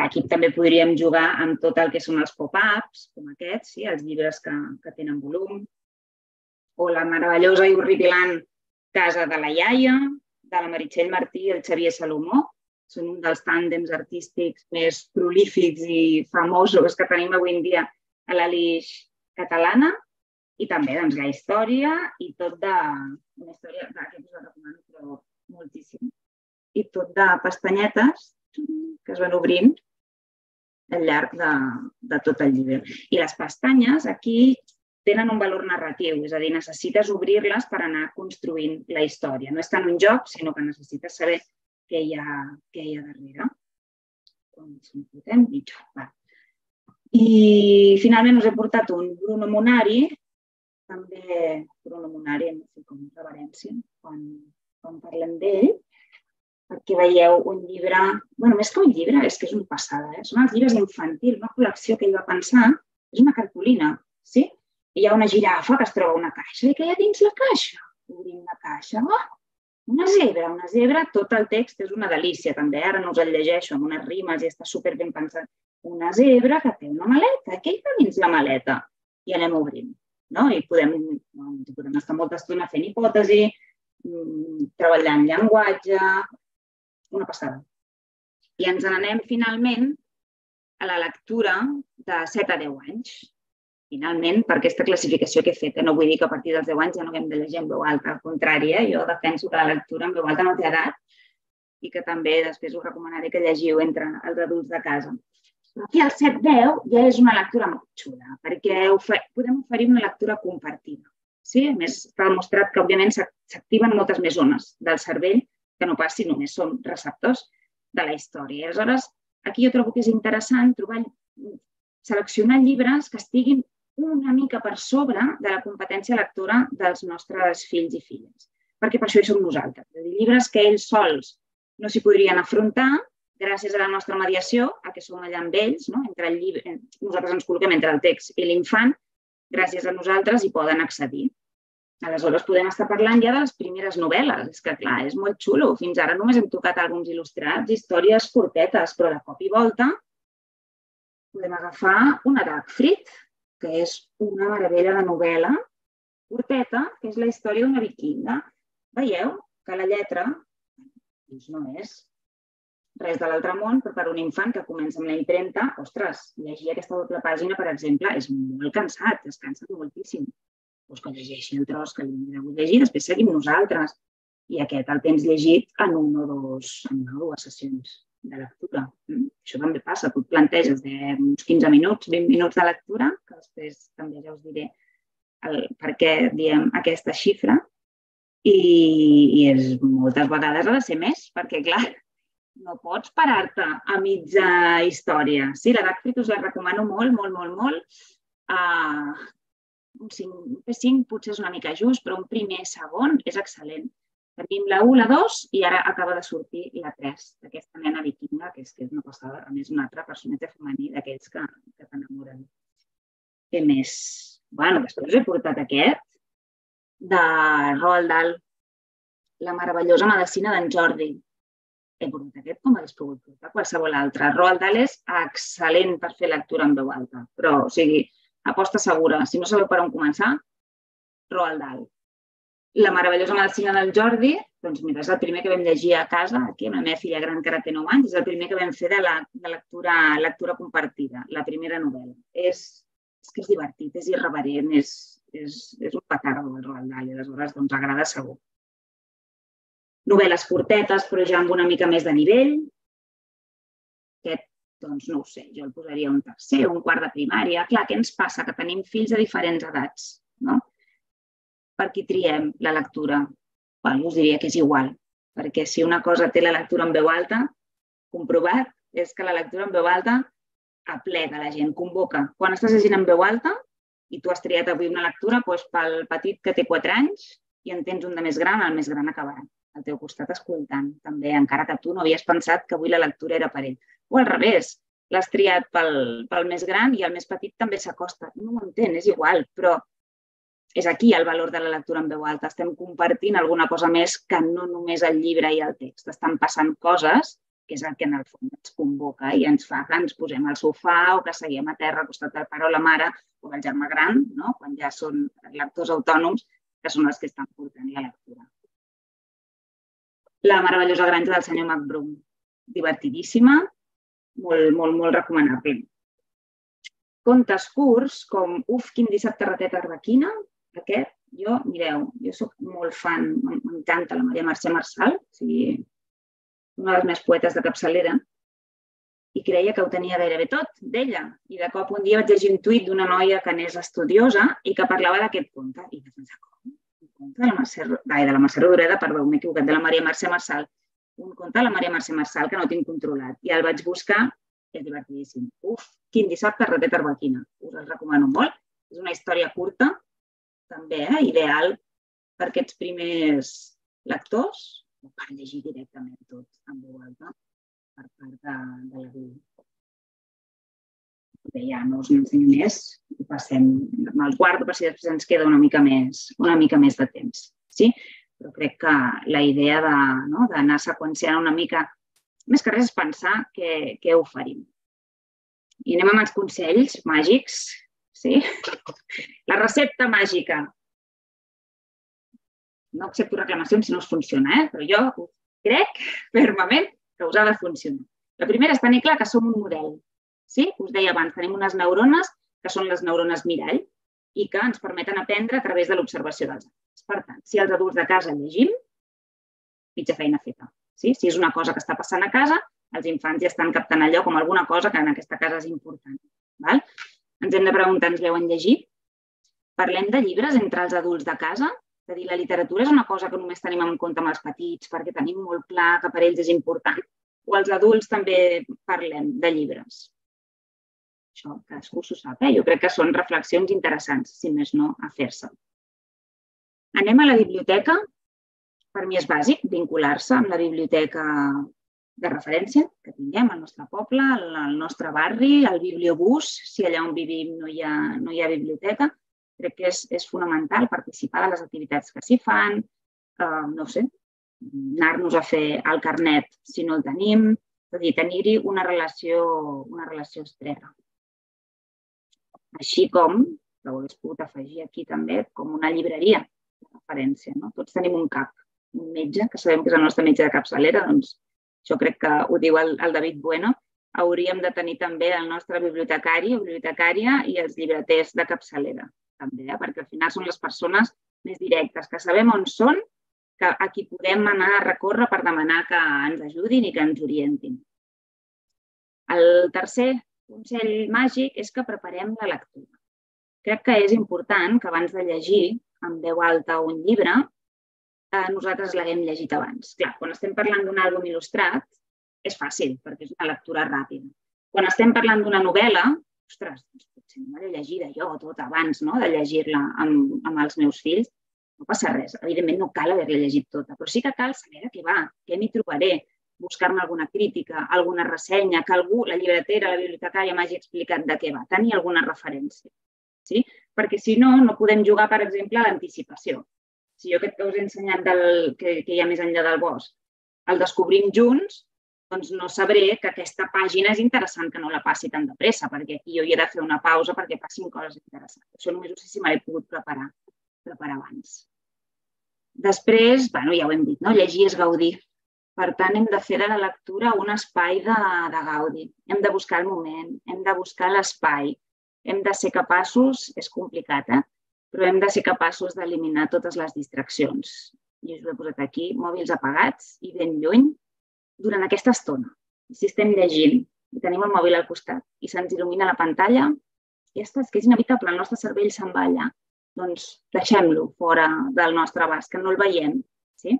Aquí també podríem jugar amb tot el que són els pop-ups, com aquests, sí? els llibres que, que tenen volum, o la meravellosa i horripilant Casa de la iaia, de la Meritxell Martí i el Xavier Salomó. Són un dels tàndems artístics més prolífics i famosos que tenim avui en dia a la Lix catalana. I també doncs, la història i tot de... Una història que us recomano però moltíssim. I tot de pestanyetes que es van obrint al llarg de, de tot el llibre. I les pestanyes aquí tenen un valor narratiu, és a dir, necessites obrir-les per anar construint la història. No és tant un joc, sinó que necessites saber què hi ha, què hi ha darrere. Doncs fotem mitja. Va. I finalment us he portat un Bruno Monari, també Bruno Monari, no sé com reverència, quan, quan parlem d'ell, perquè veieu un llibre, bueno, més que un llibre, és que és una passada, eh? són els llibres infantils, una col·lecció que ell va pensar, és una cartolina, sí? I hi ha una girafa que es troba una caixa, i què hi ha dins la caixa? Obrim la caixa, oh, una zebra, una zebra, tot el text és una delícia també, ara no us el llegeixo amb unes rimes i està super ben pensat. Una zebra que té una maleta, què hi ha dins la maleta? I anem obrint, no? I podem, podem estar molta estona fent hipòtesi, mm, treballant llenguatge, una passada. I ens n'anem finalment a la lectura de 7 a 10 anys. Finalment, per aquesta classificació que he fet, no vull dir que a partir dels 10 anys ja no haguem de llegir en veu alta, al contrari, eh? jo defenso que la lectura en veu alta no té edat i que també després us recomanaré que llegiu entre els adults de casa. Aquí al 7-10 ja és una lectura molt xula, perquè podem oferir una lectura compartida. Sí? A més, està demostrat que, òbviament, s'activen moltes més zones del cervell que no passi, només som receptors de la història. Aleshores, aquí jo trobo que és interessant trobar, seleccionar llibres que estiguin una mica per sobre de la competència lectora dels nostres fills i filles. Perquè per això hi som nosaltres. És dir, llibres que ells sols no s'hi podrien afrontar gràcies a la nostra mediació, a que som allà amb ells, no? entre el llibre, nosaltres ens col·loquem entre el text i l'infant, gràcies a nosaltres hi poden accedir. Aleshores podem estar parlant ja de les primeres novel·les. És que, clar, és molt xulo. Fins ara només hem tocat alguns il·lustrats, històries curtetes, però de cop i volta podem agafar una Dagfrid, que és una meravella de novel·la curteta, que és la història d'una vikinga. Veieu que la lletra doncs no és res de l'altre món, però per un infant que comença amb la impremta, ostres, llegir aquesta doble pàgina, per exemple, és molt cansat, es cansa moltíssim doncs que llegeixi el tros que li hem llegir, després seguim nosaltres. I aquest el tens llegit en una o, dos, en una o dues sessions de lectura. Mm? Això també passa, tu et planteges d'uns 15 minuts, 20 minuts de lectura, que després també ja us diré el, per què diem aquesta xifra, i, i és, moltes vegades ha de ser més, perquè clar, no pots parar-te a mitja història. Sí, la Dagfrit us la recomano molt, molt, molt, molt. Uh, un 5, un P5 potser és una mica just, però un primer segon és excel·lent. Tenim la 1, la 2 i ara acaba de sortir la 3 d'aquesta nena vikinga, que és, que una passada, a més un altre personatge femení d'aquells que, que t'enamoren. Què més? bueno, després he portat aquest de Roald Dahl, La meravellosa medicina d'en Jordi. He portat aquest com hagués pogut portar qualsevol altre. Roald Dahl és excel·lent per fer lectura en veu alta, però o sigui, aposta segura. Si no sabeu per on començar, Roald Dahl. La meravellosa medicina del Jordi, doncs mira, és el primer que vam llegir a casa, aquí amb la meva filla gran que ara té 9 anys, és el primer que vam fer de, la, de lectura, lectura compartida, la primera novel·la. És, és que és divertit, és irreverent, és, és, és un petardo el Roald Dahl i aleshores doncs agrada segur. Novel·les curtetes, però ja amb una mica més de nivell. Aquest doncs no ho sé, jo el posaria un tercer, un quart de primària. Clar, què ens passa? Que tenim fills de diferents edats, no? Per qui triem la lectura? Bueno, us diria que és igual, perquè si una cosa té la lectura en veu alta, comprovat és que la lectura en veu alta aplega la gent, convoca. Quan estàs llegint en veu alta i tu has triat avui una lectura, doncs pel petit que té 4 anys i en tens un de més gran, el més gran acabarà al teu costat escoltant, també, encara que tu no havies pensat que avui la lectura era per ell. O al revés, l'has triat pel, pel més gran i el més petit també s'acosta. No ho entén, és igual, però és aquí el valor de la lectura en veu alta. Estem compartint alguna cosa més que no només el llibre i el text. Estan passant coses que és el que en el fons ens convoca i ens fa que ens posem al sofà o que seguim a terra al costat del pare o la mare o el germà gran, no? quan ja són lectors autònoms, que són els que estan portant la lectura. La meravellosa granja del senyor McBroom. Divertidíssima, molt, molt, molt recomanable. Contes curts, com Uf, quin dissabte ratet arbequina, aquest, jo, mireu, jo sóc molt fan, m'encanta la Maria Mercè Marçal, o sigui, una de les meves poetes de capçalera, i creia que ho tenia gairebé tot d'ella. I de cop un dia vaig llegir un tuit d'una noia que n'és estudiosa i que parlava d'aquest conte. I vaig pensar, com? Un conte de la Mercè, ai, de la Mercè Rodoreda, perdó, m'he equivocat, de la Maria Mercè Marçal. Un conte de la Maria Mercè Marçal que no tinc controlat. I el vaig buscar, és divertidíssim. Uf, quin dissabte, Reté Tarbaquina. Us el recomano molt. És una història curta, també, eh? ideal per aquests primers lectors, o per llegir directament tot en veu alta per part de, de l'adult. Bé, ja no us n'ensenyo més passem, me'l guardo per si després ens queda una mica més, una mica més de temps. Sí? Però crec que la idea d'anar no, seqüenciant una mica, més que res és pensar què, què oferim. I anem amb els consells màgics. Sí? La recepta màgica. No accepto reclamacions si no us funciona, eh? però jo crec fermament que us ha de funcionar. La primera és tenir clar que som un model. Sí? Us deia abans, tenim unes neurones que són les neurones mirall i que ens permeten aprendre a través de l'observació dels altres. Per tant, si els adults de casa llegim, mitja feina feta. Sí? Si és una cosa que està passant a casa, els infants ja estan captant allò com alguna cosa que en aquesta casa és important. Val? Ens hem de preguntar, ens veuen llegir? Parlem de llibres entre els adults de casa? És a dir, la literatura és una cosa que només tenim en compte amb els petits perquè tenim molt clar que per ells és important. O els adults també parlem de llibres. Això cadascú s'ho sap. Eh? Jo crec que són reflexions interessants, si més no, a fer-se. Anem a la biblioteca. Per mi és bàsic vincular-se amb la biblioteca de referència que tinguem al nostre poble, al nostre barri, al bibliobús, si allà on vivim no hi ha, no hi ha biblioteca crec que és, és fonamental participar de les activitats que s'hi fan, eh, no sé, anar-nos a fer el carnet si no el tenim, és a dir, tenir-hi una relació, una relació estreta. Així com, que ho hagués pogut afegir aquí també, com una llibreria de referència. No? Tots tenim un cap, un metge, que sabem que és el nostre metge de capçalera, doncs això crec que ho diu el, el David Bueno, hauríem de tenir també el nostre bibliotecari o bibliotecària i els llibreters de capçalera també, eh? perquè al final són les persones més directes, que sabem on són, que a qui podem anar a recórrer per demanar que ens ajudin i que ens orientin. El tercer consell màgic és que preparem la lectura. Crec que és important que abans de llegir en veu alta un llibre, eh, nosaltres l'haguem llegit abans. Clar, quan estem parlant d'un àlbum il·lustrat, és fàcil, perquè és una lectura ràpida. Quan estem parlant d'una novel·la, ostres, doncs potser no m'he de llegir d'allò tot abans no? de llegir-la amb, amb els meus fills. No passa res. Evidentment no cal haver-la llegit tota, però sí que cal saber de què va, què m'hi trobaré, buscar-me alguna crítica, alguna ressenya, que algú, la llibretera, la bibliotecària, m'hagi explicat de què va, tenir alguna referència. Sí? Perquè si no, no podem jugar, per exemple, a l'anticipació. Si jo aquest que us he ensenyat del, que, que hi ha més enllà del bosc, el descobrim junts, doncs no sabré que aquesta pàgina és interessant que no la passi tan de pressa, perquè aquí jo hi he de fer una pausa perquè passin coses interessants. Això només ho sé si me l'he pogut preparar, preparar abans. Després, bueno, ja ho hem dit, no? llegir és gaudir. Per tant, hem de fer de la lectura un espai de, de gaudi. Hem de buscar el moment, hem de buscar l'espai, hem de ser capaços, és complicat, eh? però hem de ser capaços d'eliminar totes les distraccions. Jo us ho he posat aquí, mòbils apagats i ben lluny, durant aquesta estona. Si estem llegint i tenim el mòbil al costat i se'ns il·lumina la pantalla, ja està, és que és inevitable, el nostre cervell se'n va allà. Doncs deixem-lo fora del nostre abast, que no el veiem. Sí?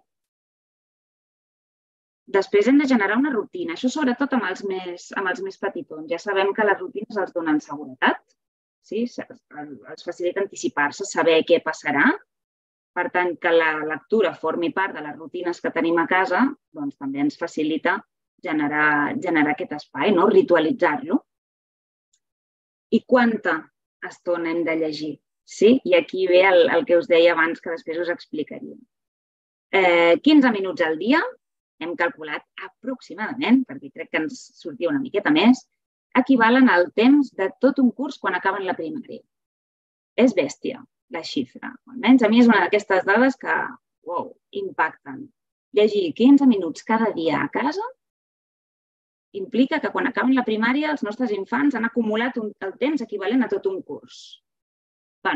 Després hem de generar una rutina. Això sobretot amb els més, amb els més petitons. Ja sabem que les rutines els donen seguretat, sí? els facilita anticipar-se, saber què passarà per tant, que la lectura formi part de les rutines que tenim a casa, doncs també ens facilita generar, generar aquest espai, no? ritualitzar-lo. I quanta estona hem de llegir? Sí? I aquí ve el, el que us deia abans, que després us explicaria. Eh, 15 minuts al dia, hem calculat aproximadament, perquè crec que ens sortia una miqueta més, equivalen al temps de tot un curs quan acaben la primària. És bèstia, la xifra. Almenys a mi és una d'aquestes dades que, wow, impacten. Llegir 15 minuts cada dia a casa implica que quan acaben la primària els nostres infants han acumulat un, el temps equivalent a tot un curs. bé,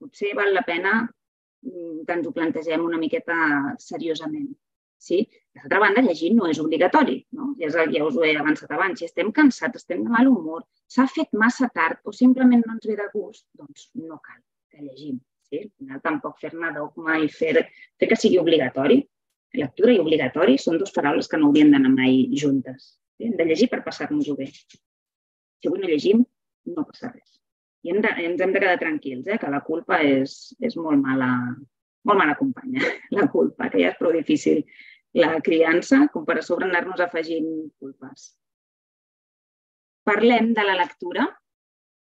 potser val la pena mm, que ens ho plantegem una miqueta seriosament. Sí? D'altra banda, llegir no és obligatori. No? Ja, és, ja us ho he avançat abans. Si estem cansats, estem de mal humor, s'ha fet massa tard o simplement no ens ve de gust, doncs no cal que llegim. Sí? Al final tampoc fer-ne dogma i fer, fer que sigui obligatori. Lectura i obligatori són dues paraules que no haurien d'anar mai juntes. Sí? Hem de llegir per passar-nos-ho bé. Si avui no llegim, no passa res. I hem de, ens hem de quedar tranquils, eh? que la culpa és, és molt, mala, molt mala companya, la culpa, que ja és prou difícil la criança, com per a sobre anar-nos afegint culpes. Parlem de la lectura,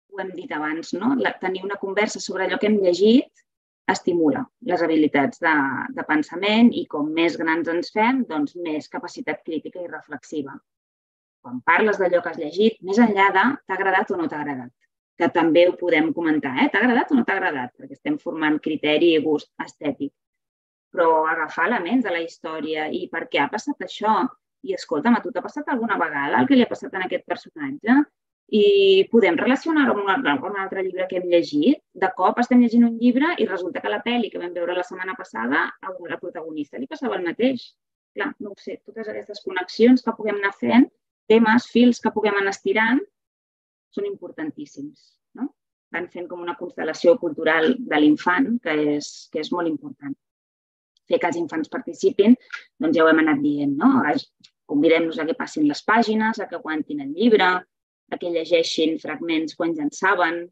ho hem dit abans, no? La, tenir una conversa sobre allò que hem llegit estimula les habilitats de, de pensament i com més grans ens fem, doncs més capacitat crítica i reflexiva. Quan parles d'allò que has llegit, més enllà de t'ha agradat o no t'ha agradat que també ho podem comentar. Eh? T'ha agradat o no t'ha agradat? Perquè estem formant criteri i gust estètic. Però agafar elements de la història i per què ha passat això? I escolta'm, a tu t'ha passat alguna vegada el que li ha passat a aquest personatge? I podem relacionar-ho amb, amb un altre llibre que hem llegit. De cop estem llegint un llibre i resulta que la pel·li que vam veure la setmana passada a la protagonista li passava el mateix. Clar, no ho sé, totes aquestes connexions que puguem anar fent, temes, fils que puguem anar estirant, són importantíssims. No? Van fent com una constel·lació cultural de l'infant, que, és, que és molt important. Fer que els infants participin, doncs ja ho hem anat dient, no? Convidem-los a que passin les pàgines, a que aguantin el llibre, a que llegeixin fragments quan ja en saben,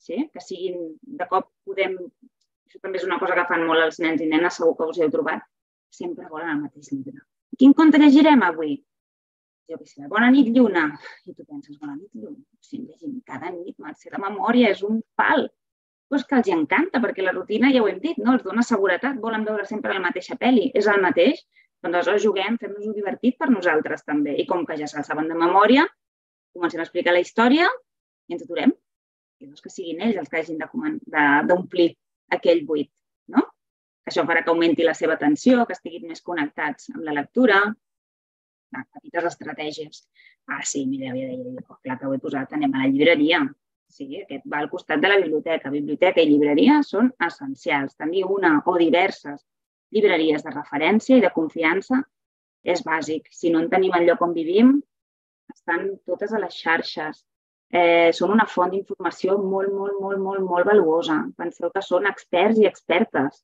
sí? que siguin, de cop podem, això també és una cosa que fan molt els nens i nenes, segur que us heu trobat, sempre volen el mateix llibre. Quin conte llegirem avui? jo què sé, bona nit lluna. I tu penses, bona nit lluna. Si llegim cada nit, Mercè, la memòria és un pal. És que els encanta, perquè la rutina, ja ho hem dit, no? els dona seguretat, volen veure sempre la mateixa pel·li. És el mateix. Doncs aleshores juguem, fem-nos-ho divertit per nosaltres també. I com que ja se'l saben de memòria, comencem a explicar la història i ens aturem. I doncs que siguin ells els que hagin d'omplir aquell buit. No? Això farà que augmenti la seva atenció, que estiguin més connectats amb la lectura, petites estratègies. Ah, sí, mira, havia de dir, oh, clar que ho he posat, anem a la llibreria. Sí, aquest va al costat de la biblioteca. Biblioteca i llibreria són essencials. Tenir una o diverses llibreries de referència i de confiança és bàsic. Si no en tenim el lloc on vivim, estan totes a les xarxes. Eh, són una font d'informació molt, molt, molt, molt, molt valuosa. Penseu que són experts i expertes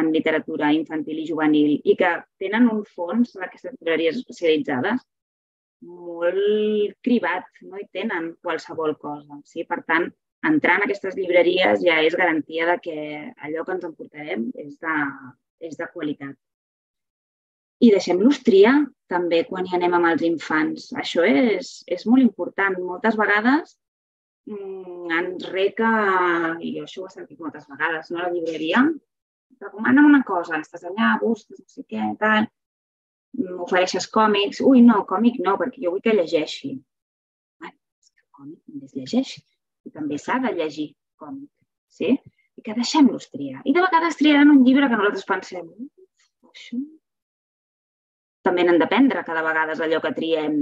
en literatura infantil i juvenil i que tenen un fons en aquestes llibreries especialitzades molt cribat, no hi tenen qualsevol cosa. Sí? Per tant, entrar en aquestes llibreries ja és garantia de que allò que ens emportarem és de, és de qualitat. I deixem-los triar també quan hi anem amb els infants. Això és, és molt important. Moltes vegades mmm, ens reca, i jo això ho he sentit moltes vegades, no? la llibreria, recomana'm una cosa, estàs allà, busques, no sé què, tal, m'ofereixes còmics. Ui, no, còmic no, perquè jo vull que llegeixi. Bueno, és que el còmic es llegeix i també s'ha de llegir còmic, sí? I que deixem-los triar. I de vegades triaran un llibre que nosaltres pensem, això també n'han d'aprendre cada vegada allò que triem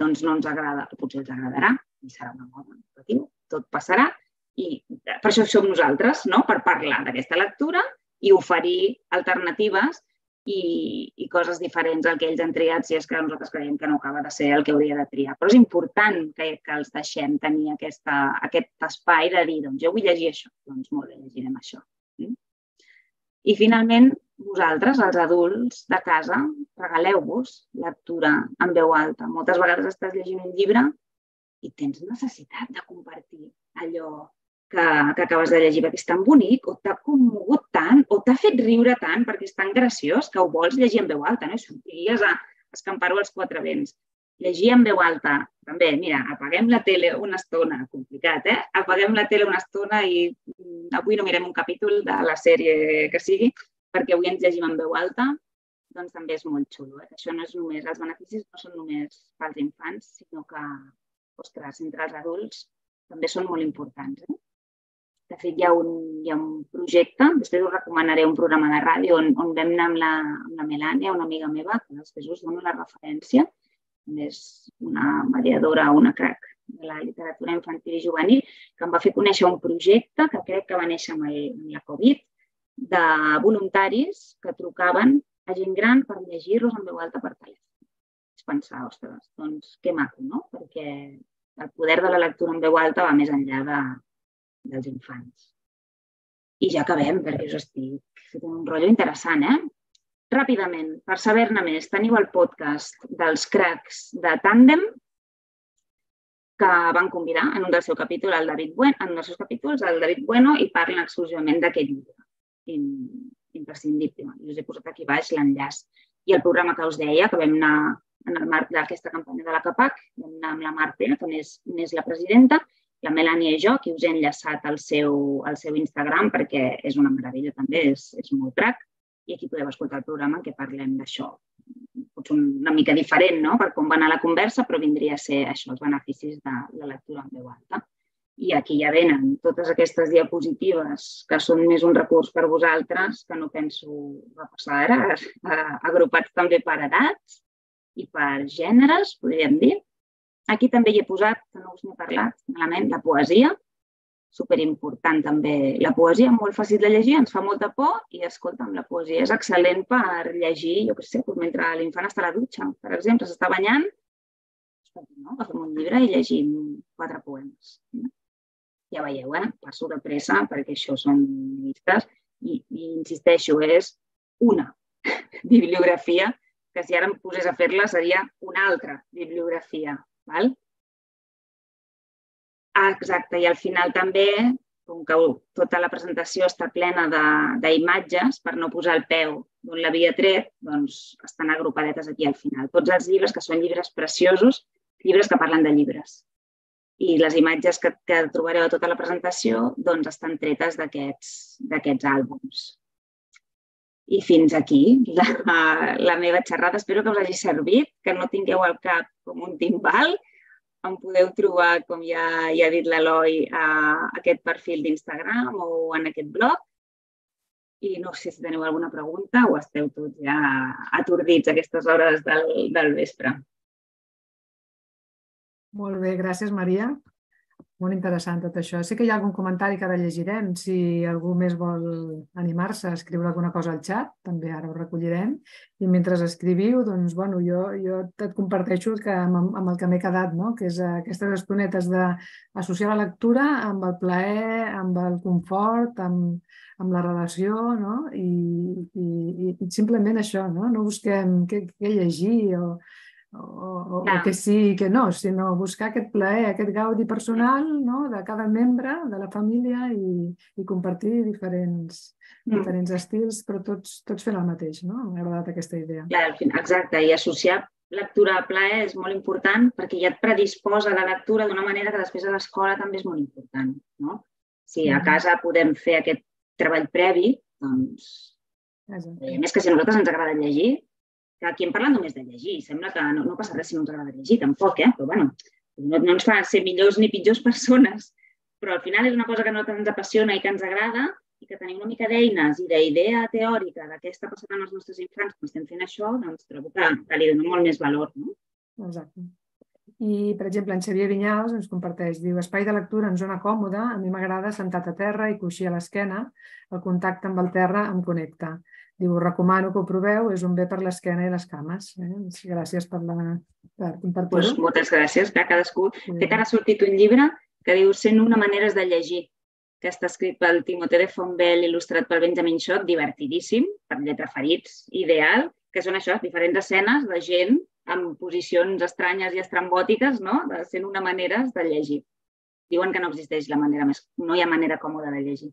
doncs no ens agrada, potser els agradarà i serà una moda educativa, tot passarà i per això som nosaltres, no? per parlar d'aquesta lectura i oferir alternatives i, i coses diferents al que ells han triat si és que nosaltres creiem que no acaba de ser el que hauria de triar. Però és important que, que els deixem tenir aquesta, aquest espai de dir, doncs jo vull llegir això, doncs molt bé, llegirem això. Mm? I finalment, vosaltres, els adults de casa, regaleu-vos lectura en veu alta. Moltes vegades estàs llegint un llibre i tens necessitat de compartir allò que, que acabes de llegir perquè és tan bonic o t'ha commogut tant o t'ha fet riure tant perquè és tan graciós que ho vols llegir en veu alta, no? I sortiries a escampar-ho als quatre vents. Llegir en veu alta, també, mira, apaguem la tele una estona, complicat, eh? Apaguem la tele una estona i mm, avui no mirem un capítol de la sèrie que sigui perquè avui ens llegim en veu alta, doncs també és molt xulo. Eh? Això no és només, els beneficis no són només pels infants, sinó que, ostres, entre els adults també són molt importants. Eh? De fet, hi ha un, hi ha un projecte, després us recomanaré un programa de ràdio on, on vam anar amb la, amb la Melània, una amiga meva, que després us dono la referència. És una mediadora, una crac de la literatura infantil i juvenil, que em va fer conèixer un projecte que crec que va néixer amb, el, amb la Covid, de voluntaris que trucaven a gent gran per llegir-los en veu alta per telèfon. És pensar, ostres, doncs que maco, no? Perquè el poder de la lectura en veu alta va més enllà de, dels infants. I ja acabem, perquè us estic fent un rotllo interessant, eh? Ràpidament, per saber-ne més, teniu el podcast dels cracs de Tàndem, que van convidar en un dels seus capítols el David Bueno, en un dels seus capítols el David Bueno i parlen exclusivament d'aquest llibre imprescindible. I us he posat aquí baix l'enllaç. I el programa que us deia, que vam anar en el marc d'aquesta campanya de la CAPAC, vam anar amb la Marta, que n'és és la presidenta, la Melania i jo, que us he enllaçat al seu, al seu Instagram perquè és una meravella també, és, és molt crac, i aquí podeu escoltar el programa en què parlem d'això. Potser una mica diferent no? per com va anar la conversa, però vindria a ser això, els beneficis de la lectura en veu alta. I aquí ja venen totes aquestes diapositives que són més un recurs per vosaltres, que no penso repassar ara, agrupats també per edats i per gèneres, podríem dir. Aquí també hi he posat, que no us n'he parlat, malament, la poesia, superimportant també. La poesia molt fàcil de llegir, ens fa molta por i, escolta'm, la poesia és excel·lent per llegir, jo què sé, mentre l'infant està a la dutxa, per exemple, s'està banyant, no? agafem un llibre i llegim quatre poemes. Ja veieu, eh? passo de pressa perquè això són llistes i, i insisteixo, és una bibliografia que si ara em posés a fer-la seria una altra bibliografia. Val? Ah, exacte, i al final també, com que tota la presentació està plena d'imatges, per no posar el peu d'on l'havia tret, doncs estan agrupadetes aquí al final. Tots els llibres, que són llibres preciosos, llibres que parlen de llibres i les imatges que, que trobareu a tota la presentació doncs, estan tretes d'aquests àlbums. I fins aquí la, la meva xerrada. Espero que us hagi servit, que no tingueu al cap com un timbal. Em podeu trobar, com ja, ja ha dit l'Eloi, a aquest perfil d'Instagram o en aquest blog. I no sé si teniu alguna pregunta o esteu tots ja atordits a aquestes hores del, del vespre. Molt bé, gràcies Maria. Molt interessant tot això. Sí que hi ha algun comentari que ara llegirem. Si algú més vol animar-se a escriure alguna cosa al xat, també ara ho recollirem. I mentre escriviu, doncs, bueno, jo, jo et comparteixo que amb, amb el que m'he quedat, no? que és aquestes estonetes d'associar la lectura amb el plaer, amb el confort, amb, amb la relació, no? I, i, i simplement això, no? No busquem què, què llegir o o, o, que sí que no, sinó buscar aquest plaer, aquest gaudi personal no? de cada membre de la família i, i compartir diferents, mm. diferents estils, però tots, tots fent el mateix. No? M'ha agradat aquesta idea. Clar, exacte, i associar lectura a plaer és molt important perquè ja et predisposa a la lectura d'una manera que després a l'escola també és molt important. No? Si a mm. casa podem fer aquest treball previ, doncs... Exacte. A més que si a nosaltres ens agrada llegir, que aquí em parlen només de llegir. Sembla que no, no passa res si no ens agrada llegir, tampoc, eh? Però bueno, no, no ens fa ser millors ni pitjors persones, però al final és una cosa que no ens apassiona i que ens agrada i que tenim una mica d'eines i d'idea teòrica de què està passant amb els nostres infants quan estem fent això, doncs trobo que, que li dono molt més valor. No? Exacte. I, per exemple, en Xavier Vinyals ens comparteix, diu, espai de lectura en zona còmoda, a mi m'agrada sentat a terra i coixir a l'esquena, el contacte amb el terra em connecta. Diu, recomano que ho proveu, és un bé per l'esquena i les cames. Eh? Doncs gràcies per, la, per compartir-ho. Pues moltes gràcies a cadascú. Sí. Fet ara ha sortit un llibre que diu 101 maneres de llegir, que està escrit pel Timoté de Fontbel, il·lustrat pel Benjamin Schott, divertidíssim, per lletra ferits, ideal, que són això, diferents escenes de gent amb posicions estranyes i estrambòtiques, no? de 101 maneres de llegir. Diuen que no existeix la manera més... no hi ha manera còmoda de llegir.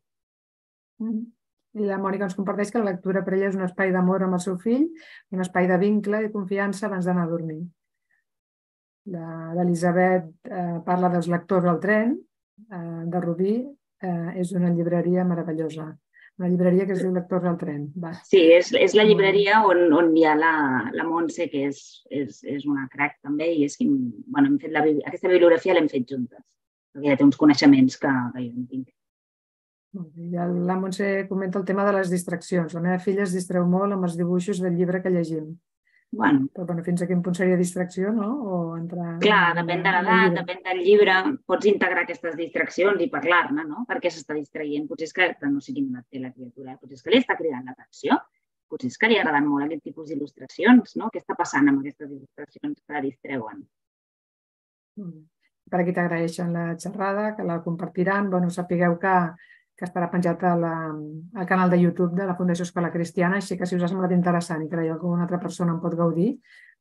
Mm -hmm. I la Mònica ens comparteix que la lectura per ella és un espai d'amor amb el seu fill, un espai de vincle i confiança abans d'anar a dormir. L'Elisabet eh, parla dels lectors al tren, eh, de Rubí, eh, és una llibreria meravellosa. Una llibreria que es diu Lectors al tren. Va. Sí, és, és la llibreria on, on hi ha la, la Montse, que és, és, és una crac també, i és que bueno, hem fet la, aquesta bibliografia l'hem fet juntes, perquè ja té uns coneixements que, que jo no tinc. La Montse comenta el tema de les distraccions. La meva filla es distreu molt amb els dibuixos del llibre que llegim. Bueno. Però bueno, fins a quin punt seria distracció, no? O entrar Clar, depèn de l'edat, depèn del llibre. Pots integrar aquestes distraccions i parlar-ne, no? Per què s'està distraient? Potser és que, que no sé quina té la criatura, potser és que li està cridant l'atenció potser és que li agraden molt aquest tipus d'il·lustracions, no? Què està passant amb aquestes il·lustracions que la distreuen? Per aquí t'agraeixen la xerrada, que la compartiran. Bueno, sapigueu que, que estarà penjat a la, al canal de YouTube de la Fundació Escola Cristiana, així que si us ha semblat interessant i creieu que una altra persona en pot gaudir,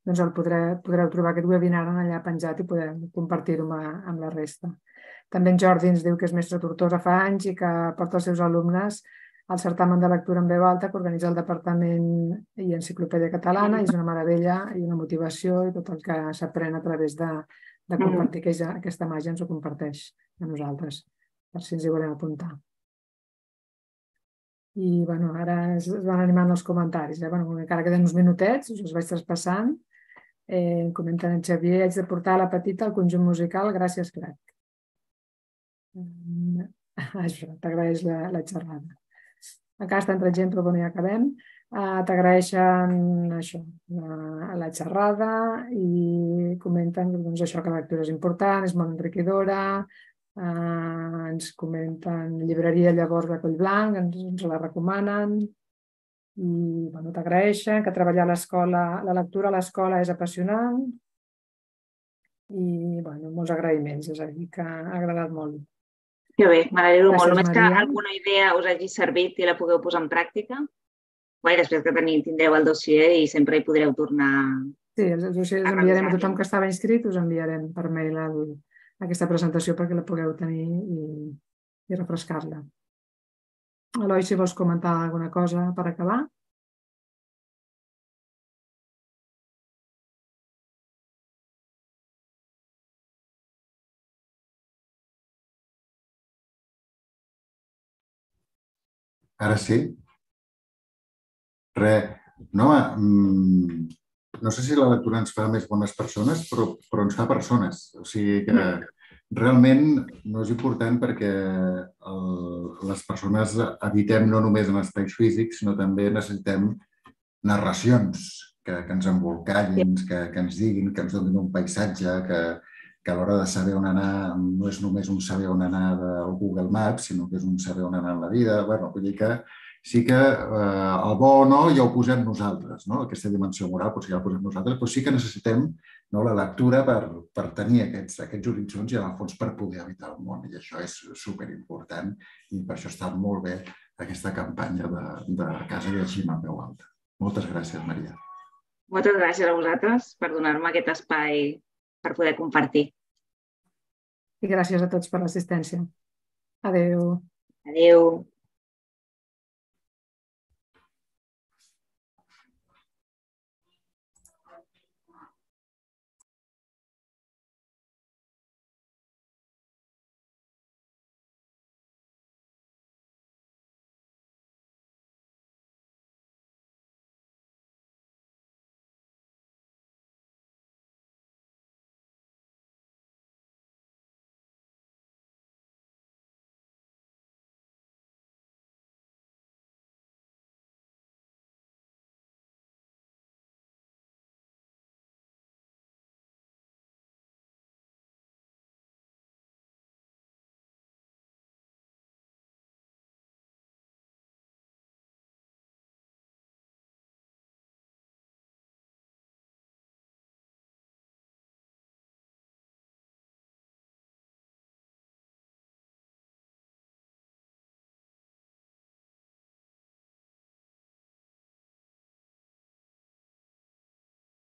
doncs el podreu, podreu trobar aquest webinar allà penjat i podem compartir-ho amb, amb la resta. També en Jordi ens diu que és mestre Tortosa fa anys i que porta els seus alumnes al certamen de lectura en veu alta que organitza el Departament i Enciclopèdia Catalana i és una meravella i una motivació i tot el que s'aprèn a través de, de mm. compartir que ja, aquesta màgia ens ho comparteix a nosaltres, per si ens hi volem apuntar. I bueno, ara es van animant els comentaris. Eh? Bueno, encara queden uns minutets, us els vaig traspassant. Eh, comenten en Xavier, haig de portar la petita al conjunt musical, gràcies, crac. Mm, això, t'agraeix la, la xerrada. Encara està entre gent, però bueno, ja acabem. Uh, T'agraeixen això, la, la xerrada i comenten doncs, això que la lectura és important, és molt enriquidora, uh, ens comenten llibreria llavors de Collblanc, ens, ens la recomanen i bueno, t'agraeixen que treballar a l'escola, la lectura a l'escola és apassionant i bueno, molts agraïments, és a dir, que ha agradat molt. Que bé, m'alegro molt. Només que alguna idea us hagi servit i la pugueu posar en pràctica. Bé, després que teniu, tindreu el dossier i sempre hi podreu tornar Sí, els dossiers enviarem a tothom que estava inscrit, us enviarem per mail el, aquesta presentació perquè la pugueu tenir i, i refrescar-la. Eloi, si vols comentar alguna cosa per acabar. Ara sí. Re, no, mm, no sé si la lectura ens fa més bones persones, però, però ens fa persones. O sigui que realment no és important perquè el, les persones habitem no només en espais físics, sinó també necessitem narracions que, que ens embolcallin, que, que ens diguin, que ens donin un paisatge, que, que a l'hora de saber on anar no és només un saber on anar del Google Maps, sinó que és un saber on anar en la vida. Bueno, vull dir que sí que eh, el bo o no ja ho posem nosaltres, no? aquesta dimensió moral potser ja ho posem nosaltres, però sí que necessitem no, la lectura per, per tenir aquests, aquests horitzons i, en el fons, per poder habitar el món. I això és superimportant i per això està molt bé aquesta campanya de, de Casa Llegim en veu alta. Moltes gràcies, Maria. Moltes gràcies a vosaltres per donar-me aquest espai per poder compartir. I gràcies a tots per l'assistència. Adeu. Adeu.